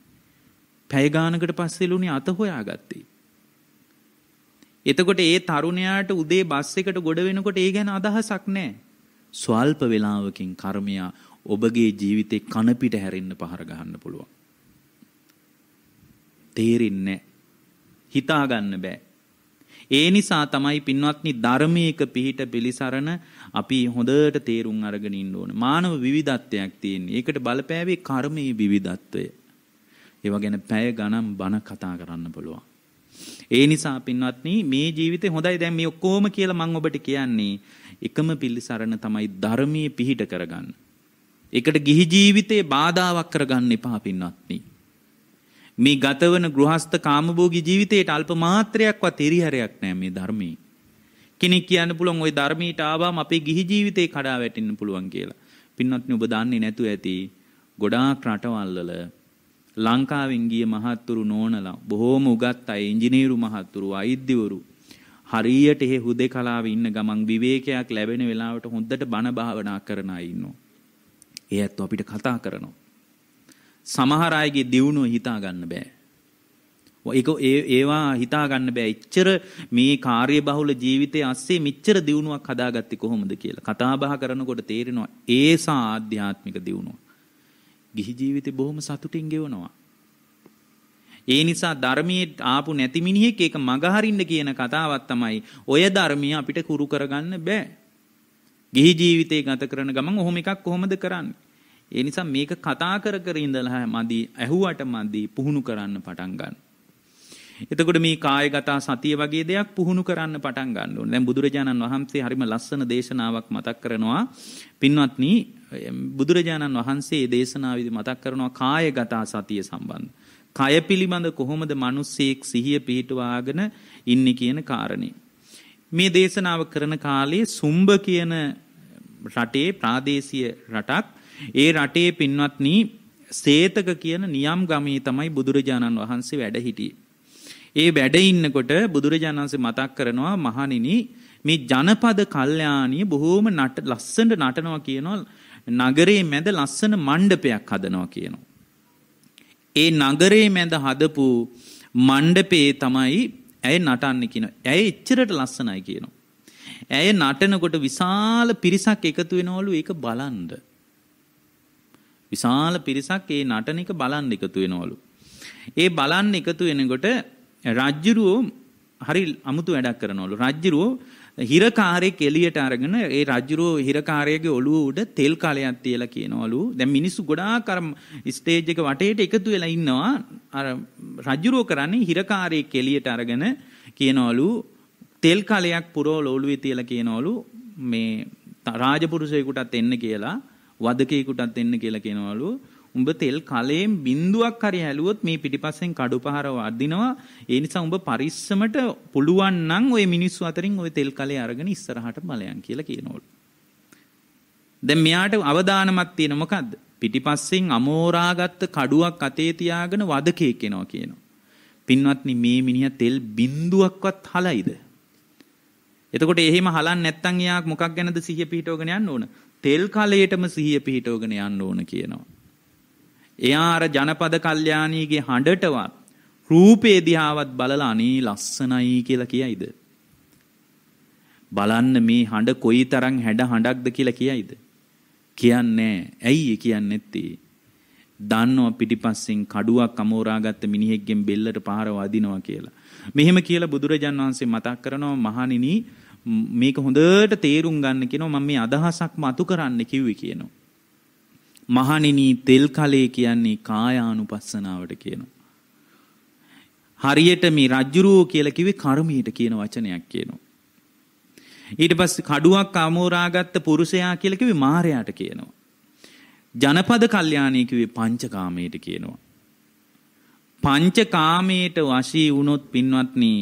පැය ගානකට පස්සෙලුනේ අත හොයාගත්තේ. එතකොට ඒ තරුණයාට උදේ බස් එකට ගොඩ වෙනකොට ඒ ගැන අදහසක් නැහැ. ස්වල්ප වේලාවකින් කර්මයා ඔබගේ ජීවිතේ කන පිට හැරෙන්න පහර ගහන්න පුළුවන්. තේරෙන්නේ හිතා ගන්න බෑ. ඒ නිසා තමයි පින්වත්නි ධර්මයක පිහිට පිළිසරණ අපි හොඳට තේරුම් අරගෙන ඉන්න ඕන. මානව විවිධත්වයක් තියෙන්නේ. ඒකට බලපෑවේ කර්මයේ විවිධත්වය. ඒව ගැන පැය ගණන් බණ කතා කරන්න පුළුවන්. ඒ නිසා පින්වත්නි මේ ජීවිතේ හොඳයි දැන් මේ ඔක්කොම කියලා මම ඔබට කියන්නේ එකම පිළිසරණ තමයි ධර්මයේ පිහිට කරගන්න. ඒකට ගිහි ජීවිතේ බාධාවක් කරගන්න එපා පින්වත්නි. මේ ගතවන ගෘහස්ත කාමභෝගී ජීවිතයට අල්ප මාත්‍රයක්වත් එරිහරයක් නෑ මේ ධර්මයේ. කෙනෙක් කියන්න පුළුවන් ওই ධර්මීට ආවම අපේ ගිහි ජීවිතේ කඩා වැටෙන්න පුළුවන් කියලා. පින්වත්නි ඔබ දන්නේ නැතුව ඇති ගොඩාක් රටවල්වල ලංකාවෙන් ගිය මහත්තුරු නෝනලා බොහෝම උගත් අය ඉංජිනේරු මහත්තුරු වෛද්‍යවරු හරියට එහෙ හුදෙකලාව ඉන්න ගමන් විවේකයක් ලැබෙන වෙලාවට හොඳට බණ භාවනා කරන අය ඉන්නවා. ඒ ඇත්තෝ අපිට කතා කරනවා. සමහර අයගේ දියුණුව හිතා ගන්න බෑ. ඒක ඒවා හිතා ගන්න බෑ. එච්චර මේ කාර්ය බහුල ජීවිතයේ අස්සේ මෙච්චර දියුණුවක් හදාගත්තේ කොහොමද කියලා. කතා බහ කරනකොට තේරෙනවා ඒසා ආධ්‍යාත්මික දියුණුව. ගිහි ජීවිතේ බොහොම සතුටින් ගෙවනවා. ඒ නිසා ධර්මයේ ආපු නැති මිනිහෙක් ඒක මගහරින්න කියන කතාවක් තමයි ඔය ධර්මය අපිට කුරු කරගන්න බෑ. ගිහි ජීවිතේ ගත කරන ගමන් ඔහොම එකක් කොහොමද කරන්නේ? ඒ නිසා මේක කතා කර කර ඉඳලා මදි ඇහුවට මදි පුහුණු කරන්න පටන් ගන්න. එතකොට මේ කායගත සතිය වගේ දෙයක් පුහුණු කරන්න පටන් ගන්න ඕනේ. දැන් බුදුරජාණන් වහන්සේ හරිම ලස්සන දේශනාවක් මතක් කරනවා. පින්වත්නි බුදුරජාණන් වහන්සේ මේ දේශනාවේදී මතක් කරනවා කායගත සතිය සම්බන්ධ. කය පිළිබඳ කොහොමද මිනිස්සෙක් සිහිය පිහිටවාගෙන ඉන්නේ කියන කාරණේ. මේ දේශනාව කරන කාලේ සුම්බ කියන රටේ ප්‍රාදේශීය රටක් ඒ රටේ පින්වත්නි සේතක කියන නියම් ගමේ තමයි බුදුරජාණන් වහන්සේ වැඩ හිටියේ. ඒ වැඩ ඉන්නකොට බුදුරජාණන් වහන්සේ මතක් කරනවා මහණෙනි මේ ජනපද කල්යාණිය බොහෝම නට ලස්සනට නටනවා කියනවා නගරේ මැද ලස්සන මණ්ඩපයක් හදනවා කියනවා. ඒ නගරේ මැද හදපු මණ්ඩපේ තමයි ඇය නටන්න කියන. ඇය එච්චරට ලස්සනයි කියනවා. ඇය නටනකොට විශාල පිරිසක් එකතු වෙනවලු ඒක බලන්ඩ. විශාල පිරිසක් ඒ නටන එක බලන්න එකතු වෙනවලු. ඒ බලන්න එකතු වෙනකොට රජ්ජුරුවෝ හරි අමුතු වැඩක් කරනවලු. රජ්ජුරුවෝ හිරකාරයෙක් එළියට අරගෙන ඒ රජුරෝ හිරකාරයගේ ඔළුව උඩ තෙල් කලයක් තියලා කියනවලු. දැන් මිනිස්සු ගොඩාක් අර ස්ටේජ් එක වටේට එකතු වෙලා ඉන්නවා. අර රජුරෝ කරන්නේ හිරකාරයෙක් එළියට අරගෙන කියනවලු තෙල් කලයක් පුරවල ඔළුවේ තියලා කියනවලු මේ රාජපුරුෂයෙකුටත් එන්න කියලා වදකයෙකුටත් එන්න කියලා කියනවලු උඹ තෙල් කලයෙන් බින්දුවක් හරි හැලුවොත් මේ පිටිපස්සෙන් කඩු පහර වදිනවා. ඒ නිසා උඹ පරිස්සමට පුළුවන් නම් ওই මිනිස්සු අතරින් ওই තෙල් කලේ අරගෙන ඉස්සරහට බලයන් කියලා කියනවලු. දැන් මෙයාට අවදානමක් තියෙන මොකද්ද? පිටිපස්සෙන් අමෝරාගත්ත කඩුවක් අතේ තියාගෙන වදකෙක් එනවා කියනවා. පින්වත්නි මේ මිනිහා තෙල් බින්දුවක්වත් හලයිද? එතකොට එහෙම හලන්නේ නැත්නම් එයා මොකක් ගැනද සිහිය පිහිටවගෙන යන්න ඕන? තෙල් කලයටම සිහිය පිහිටවගෙන යන්න ඕන කියනවා. එයා අර ජනපද කල්යාණීගේ හඬටවත් රූපේ දිහාවත් බලලා අනේ ලස්සනයි කියලා කියයිද? බලන්න මේ හඬ කොයිතරම් හැඩ හඬක්ද කියලා කියයිද? කියන්නේ ඇයි කියන්නේ නැත්තේ? දන්නවා පිටිපස්සෙන් කඩුවක් අමෝරාගත්ත මිනිහෙක්ගෙන් බෙල්ලට පාර වදිනවා කියලා. මෙහෙම කියලා බුදුරජාන් වහන්සේ මතක් කරනවා මහණෙනි මේක හොඳට තේරුම් ගන්න කියනවා මම මේ අදහසක් මතු කරන්න කිව්වේ කියනවා. මහණෙනි තෙල් කලේ කියන්නේ කායානුපස්සනාවට කියනවා. හරියට මේ රජ්ජුරුවෝ කියලා කිව්වේ කර්මයට කියන වචනයක් කියනවා. ඊට පස්සේ කඩුවක් අමෝරාගත්ත පුරුෂයා කියලා කිව්වේ මාරයාට කියනවා. ජනපද කල්යාණී කිව්වේ පංචකාමයට කියනවා. පංචකාමයට වශී වුණොත් පින්වත්නි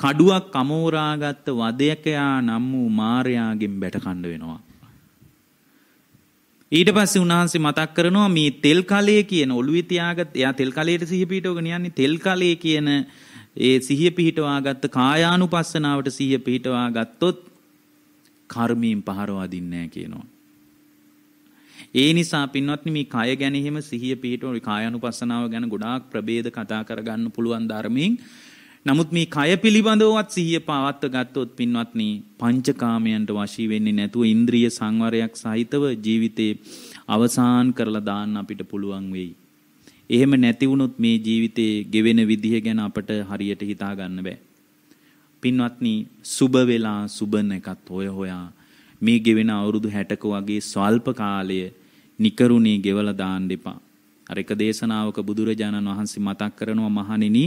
කඩුවක් අමෝරාගත්ත වදයකයා නම් වූ මාරයාගෙන් බැටකණ්ඩ වෙනවා. ඊට පස්සේ උන්වහන්සේ මතක් කරනවා මේ තෙල් කලයේ කියන ඔළුවේ තියාගත් එයා තෙල් කලයට සිහිය පිහිටවගෙන යන්නේ තෙල් කලයේ කියන ඒ සිහිය පිහිටවාගත්ත කායානුපස්සනාවට සිහිය පිහිටවා ගත්තොත් කර්මයෙන් පහර වදින්නේ නැහැ කියනවා. ඒ නිසා පින්වත්නි මේ කය ගැන එහෙම සිහිය පිහිටව කායානුපස්සනාව ගැන ගොඩාක් ප්‍රභේද කතා කරගන්න පුළුවන් ධර්මයෙන් නමුත් මේ කය පිළිබඳවවත් සිහිය පවත්ව ගත්තොත් පින්වත්නි පංචකාමයන්ට වශී වෙන්නේ නැතුව ඉන්ද්‍රිය සංවරයක් සහිතව ජීවිතේ අවසන් කරලා දාන්න අපිට පුළුවන් වෙයි. එහෙම නැති වුණොත් මේ ජීවිතේ ගෙවෙන විදිහ ගැන අපට හරියට හිතා ගන්න බෑ. පින්වත්නි සුබ වෙලා සුබන එකත් හොය හොයා මේ ගෙවෙන අවුරුදු 60ක වගේ ස්වල්ප කාලය නිකරුණේ ගෙවලා දාන්න එපා. අර එක දේශනාවක බුදුරජාණන් වහන්සේ මතක් කරනවා මහණෙනි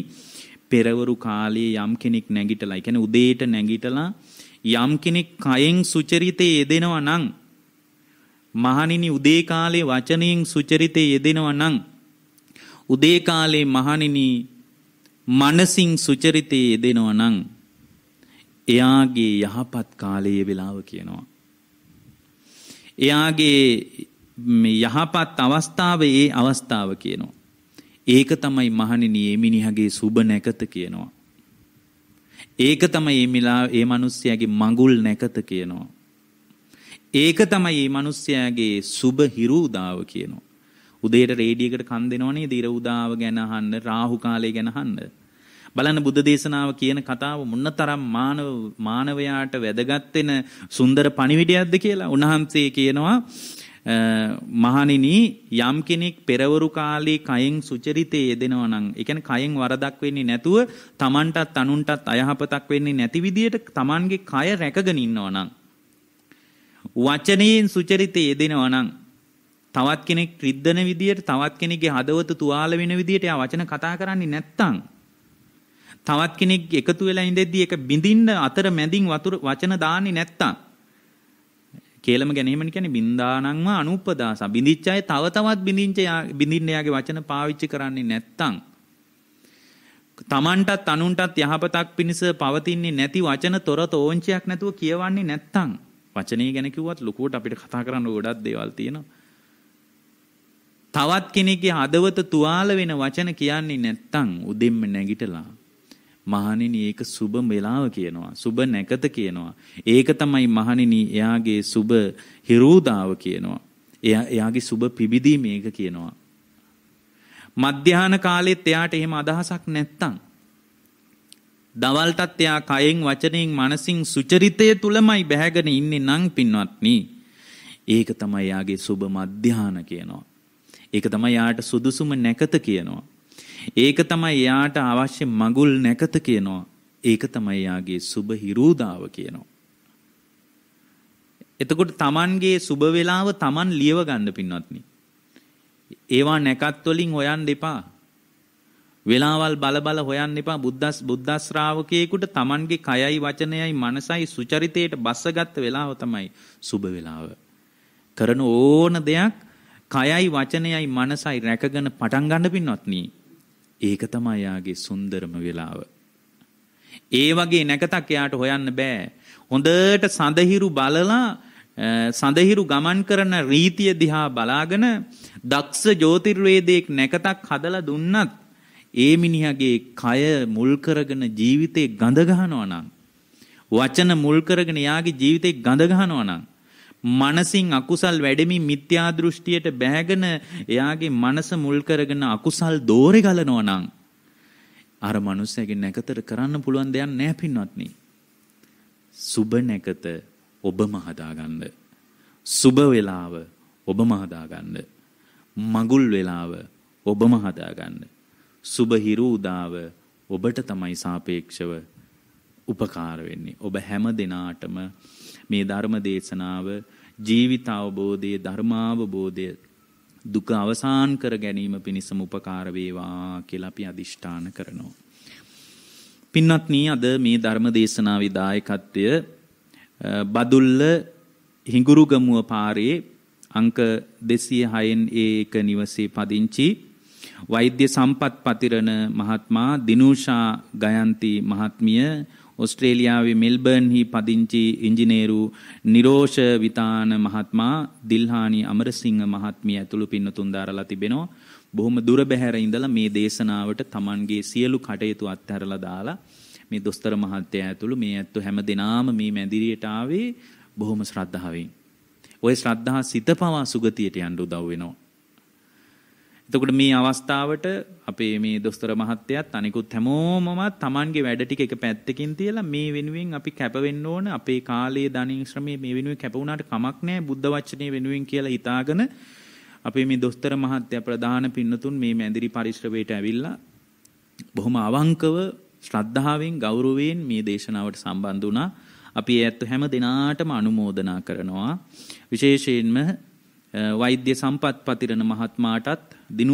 පෙරවරු කාලයේ යම් කෙනෙක් නැගිටලා, ඒ කියන්නේ උදේට නැගිටලා යම් කෙනෙක් කයෙන් සුචරිතේ යෙදෙනවා නම් මහණෙනි උදේ කාලේ වචනයෙන් සුචරිතේ යෙදෙනවා නම් උදේ කාලේ මහණෙනි මනසින් සුචරිතේ යෙදෙනවා නම් එයාගේ යහපත් කාලයේ වෙලාව කියනවා. එයාගේ යහපත් අවස්ථාව ඒ අවස්ථාව කියනවා. ඒක තමයි මහණෙනි මේ මිනිහගේ සුබ නැකත කියනවා. ඒක තමයි මේ මිලා මේ මිනිස්යාගේ මඟුල් නැකත කියනවා. ඒක තමයි මේ මිනිස්යාගේ සුබ හිරුදාව කියනවා. උදේට රේඩියකට කන් දෙනවනේ දිර උදාව ගැන අහන්න රාහු කාලය ගැන අහන්න. බලන්න බුද්ධ දේශනාව කියන කතාව මොනතරම් මානව මානවයාට වැදගත් වෙන සුන්දර පණිවිඩයක්ද කියලා. උන්වහන්සේ කියනවා මහණෙනි යම් කෙනෙක් පෙරවරු කාලේ කයෙන් සුචරිතේ යෙදෙනවා නම් ඒ කියන්නේ කයෙන් වරදක් වෙන්නේ නැතුව Tamanටත් අනුන්ටත් අයහපතක් වෙන්නේ නැති විදියට Tamanගේ කය රැකගෙන ඉන්නවා නම් වචනයෙන් සුචරිතේ යෙදෙනවා නම් තවත් කෙනෙක් රිද්දන විදියට තවත් කෙනෙක්ගේ හදවත තුවාල වෙන විදියට එයා වචන කතා කරන්නේ නැත්තම් තවත් කෙනෙක් එකතු වෙලා ඉඳෙද්දී ඒක බිඳින්න අතර මැදින් වතුර වචන දාන්නේ නැත්තම් කේලම ගැනීමන කියන්නේ බින්දානංව අනුපදාස බිඳිච්ච අය තව තවත් බිඳින්ච බිඳින්න යාගේ වචන පාවිච්චි කරන්නේ නැත්තම් තමන්ටත් අනුන්ටත් යහපතක් පිණිස පවතින්නේ නැති වචන තොර තෝංචයක් නැතුව කියවන්නේ නැත්තම් වචනේ ගැන කිව්වත් ලොකුවට අපිට කතා කරන්න ගොඩක් දේවල් තියෙනවා. තවත් කෙනෙක්ගේ හදවත තුවාල වෙන වචන කියන්නේ නැත්තම් උදෙන්ම නැගිටලා මහණෙනි ඒක සුබ වෙලාව කියනවා. සුබ නැකත කියනවා. ඒක තමයි මහණෙනි එයාගේ සුබ හිරූදාව කියනවා. එයා එයාගේ සුබ පිබිදීම ඒක කියනවා. මධ්‍යාහන කාලෙත් එයාට එහෙම අදහසක් නැත්තම් දවල්ටත් එයා කයෙන් වචනයෙන් මනසින් සුචරිතය තුලමයි බැහැගෙන ඉන්නේ නම් පින්වත්නි. ඒක තමයි යාගේ සුබ මධ්‍යාහන කියනවා. ඒක තමයි යාට සුදුසුම නැකත කියනවා. ඒක තමයි එයාට අවශ්‍ය මගුල් නැකත කියනවා. ඒක තමයි යාගේ සුබ හිරූදාව කියනවා. එතකොට Tamanගේ සුබ වේලාව Taman ලියව ගන්න පින්වත්නි. ඒවා නැකත් වලින් හොයන්න එපා. වෙලාවල් බල බල හොයන්න එපා බුද්දස් බුද්ධ ශ්‍රාවකයෙකුට Tamanගේ කයයි වචනයයි මනසයි සුචරිතයට බස්සගත්ත වෙලාව තමයි සුබ වෙලාව. කරන ඕන දෙයක් කයයි වචනයයි මනසයි රැකගෙන පටන් ගන්න පින්වත්නි. ඒක තමයි යාගේ සුන්දරම වෙලාව. ඒ වගේ නැකතක් එයාට හොයන්න බෑ. හොඳට සඳහිරු බලලා සඳහිරු ගමන් කරන රීතිය දිහා බලාගෙන දක්ෂ ජෝතිර්වේදයක් නැකතක් හදලා දුන්නත් ඒ මිනිහගේ කය මුල් කරගෙන ජීවිතේ ගඳ ගහනවා නම් වචන මුල් කරගෙන යාගේ ජීවිතේ ගඳ ගහනවා නම් මනසින් අකුසල් වැඩෙමින් මිත්‍යා දෘෂ්ටියට බැහැගෙන එයාගේ මනස මුල් කරගෙන අකුසල් දෝරේ ගලනවා නම් අර මනුස්සයාගේ නැකතට කරන්න පුළුවන් දෙයක් නෑ පින්වත්නි. සුබ නැකත ඔබම හදාගන්න. සුබ වෙලාව ඔබම හදාගන්න. මගුල් වෙලාව ඔබම හදාගන්න. සුබ හිරු උදාව ඔබට තමයි සාපේක්ෂව උපකාර වෙන්නේ. ඔබ හැම දිනාටම මේ ධර්ම දේශනාව ජීවිත අවබෝධයේ ධර්මාවබෝධය දුක අවසන් කර ගැනීම පිණිසම උපකාර වේවා කියලා අපි අදිෂ්ඨාන කරනවා. පින්වත්නි අද මේ ධර්ම දේශනාවේ දායකත්වය බදුල්ල හිඟුරුගමුව පාරේ අංක 206න් ඒ1 නිවසේ පදිංචි වෛද්‍ය සම්පත් පතිරණ මහත්මා දිනුෂා ගයන්ති මහත්මිය ඔස්ට්‍රේලියාවේ මෙල්බර්න්හි පදිංචි ඉංජිනේරු නිරෝෂ විතාන මහත්මා දිල්හානි අමරසිංහ මහත්මිය ඇතුළු පින්නතුන් දාරලා තිබෙනවා. බොහොම දුර බැහැර ඉඳලා මේ දේශනාවට Tamanගේ සියලු කටයුතු අත්හැරලා දාලා මේ දොස්තර මහත්තයා ඇතුළු මේ ඇත්තු හැම දිනාම මේ මැදිරියට ආවේ බොහොම ශ්‍රද්ධාවෙන්. ওই ශ්‍රද්ධා සිත පවා සුගතියට යන්න උදව් වෙනවා. එතකොට මේ අවස්ථාවට අපේ මේ දොස්තර මහත්තයත් අනිකුත් හැමෝමමත් Tamanගේ වැඩ ටික එක පැත්තකින් තියලා මේ වෙනුවෙන් අපි කැප වෙන්න ඕන අපේ කාලයේ ධනින් ශ්‍රමයේ මේ වෙනුවෙන් කැප වුණාට කමක් නැහැ බුද්ධ වචනේ වෙනුවෙන් කියලා හිතාගෙන අපේ මේ දොස්තර මහත්තයා ප්‍රධාන පින්නතුන් මේ මැදිරි පරිශ්‍රවයට ඇවිල්ලා බොහොම අවංකව ශ්‍රද්ධාවෙන් ගෞරවයෙන් මේ දේශනාවට සම්බන්ධ වුණා. අපි ඇත්ත හැම දිනාටම අනුමෝදනා කරනවා. විශේෂයෙන්ම වෛද්‍ය සම්පත් පතිරණ මහත්මාටත් දිනු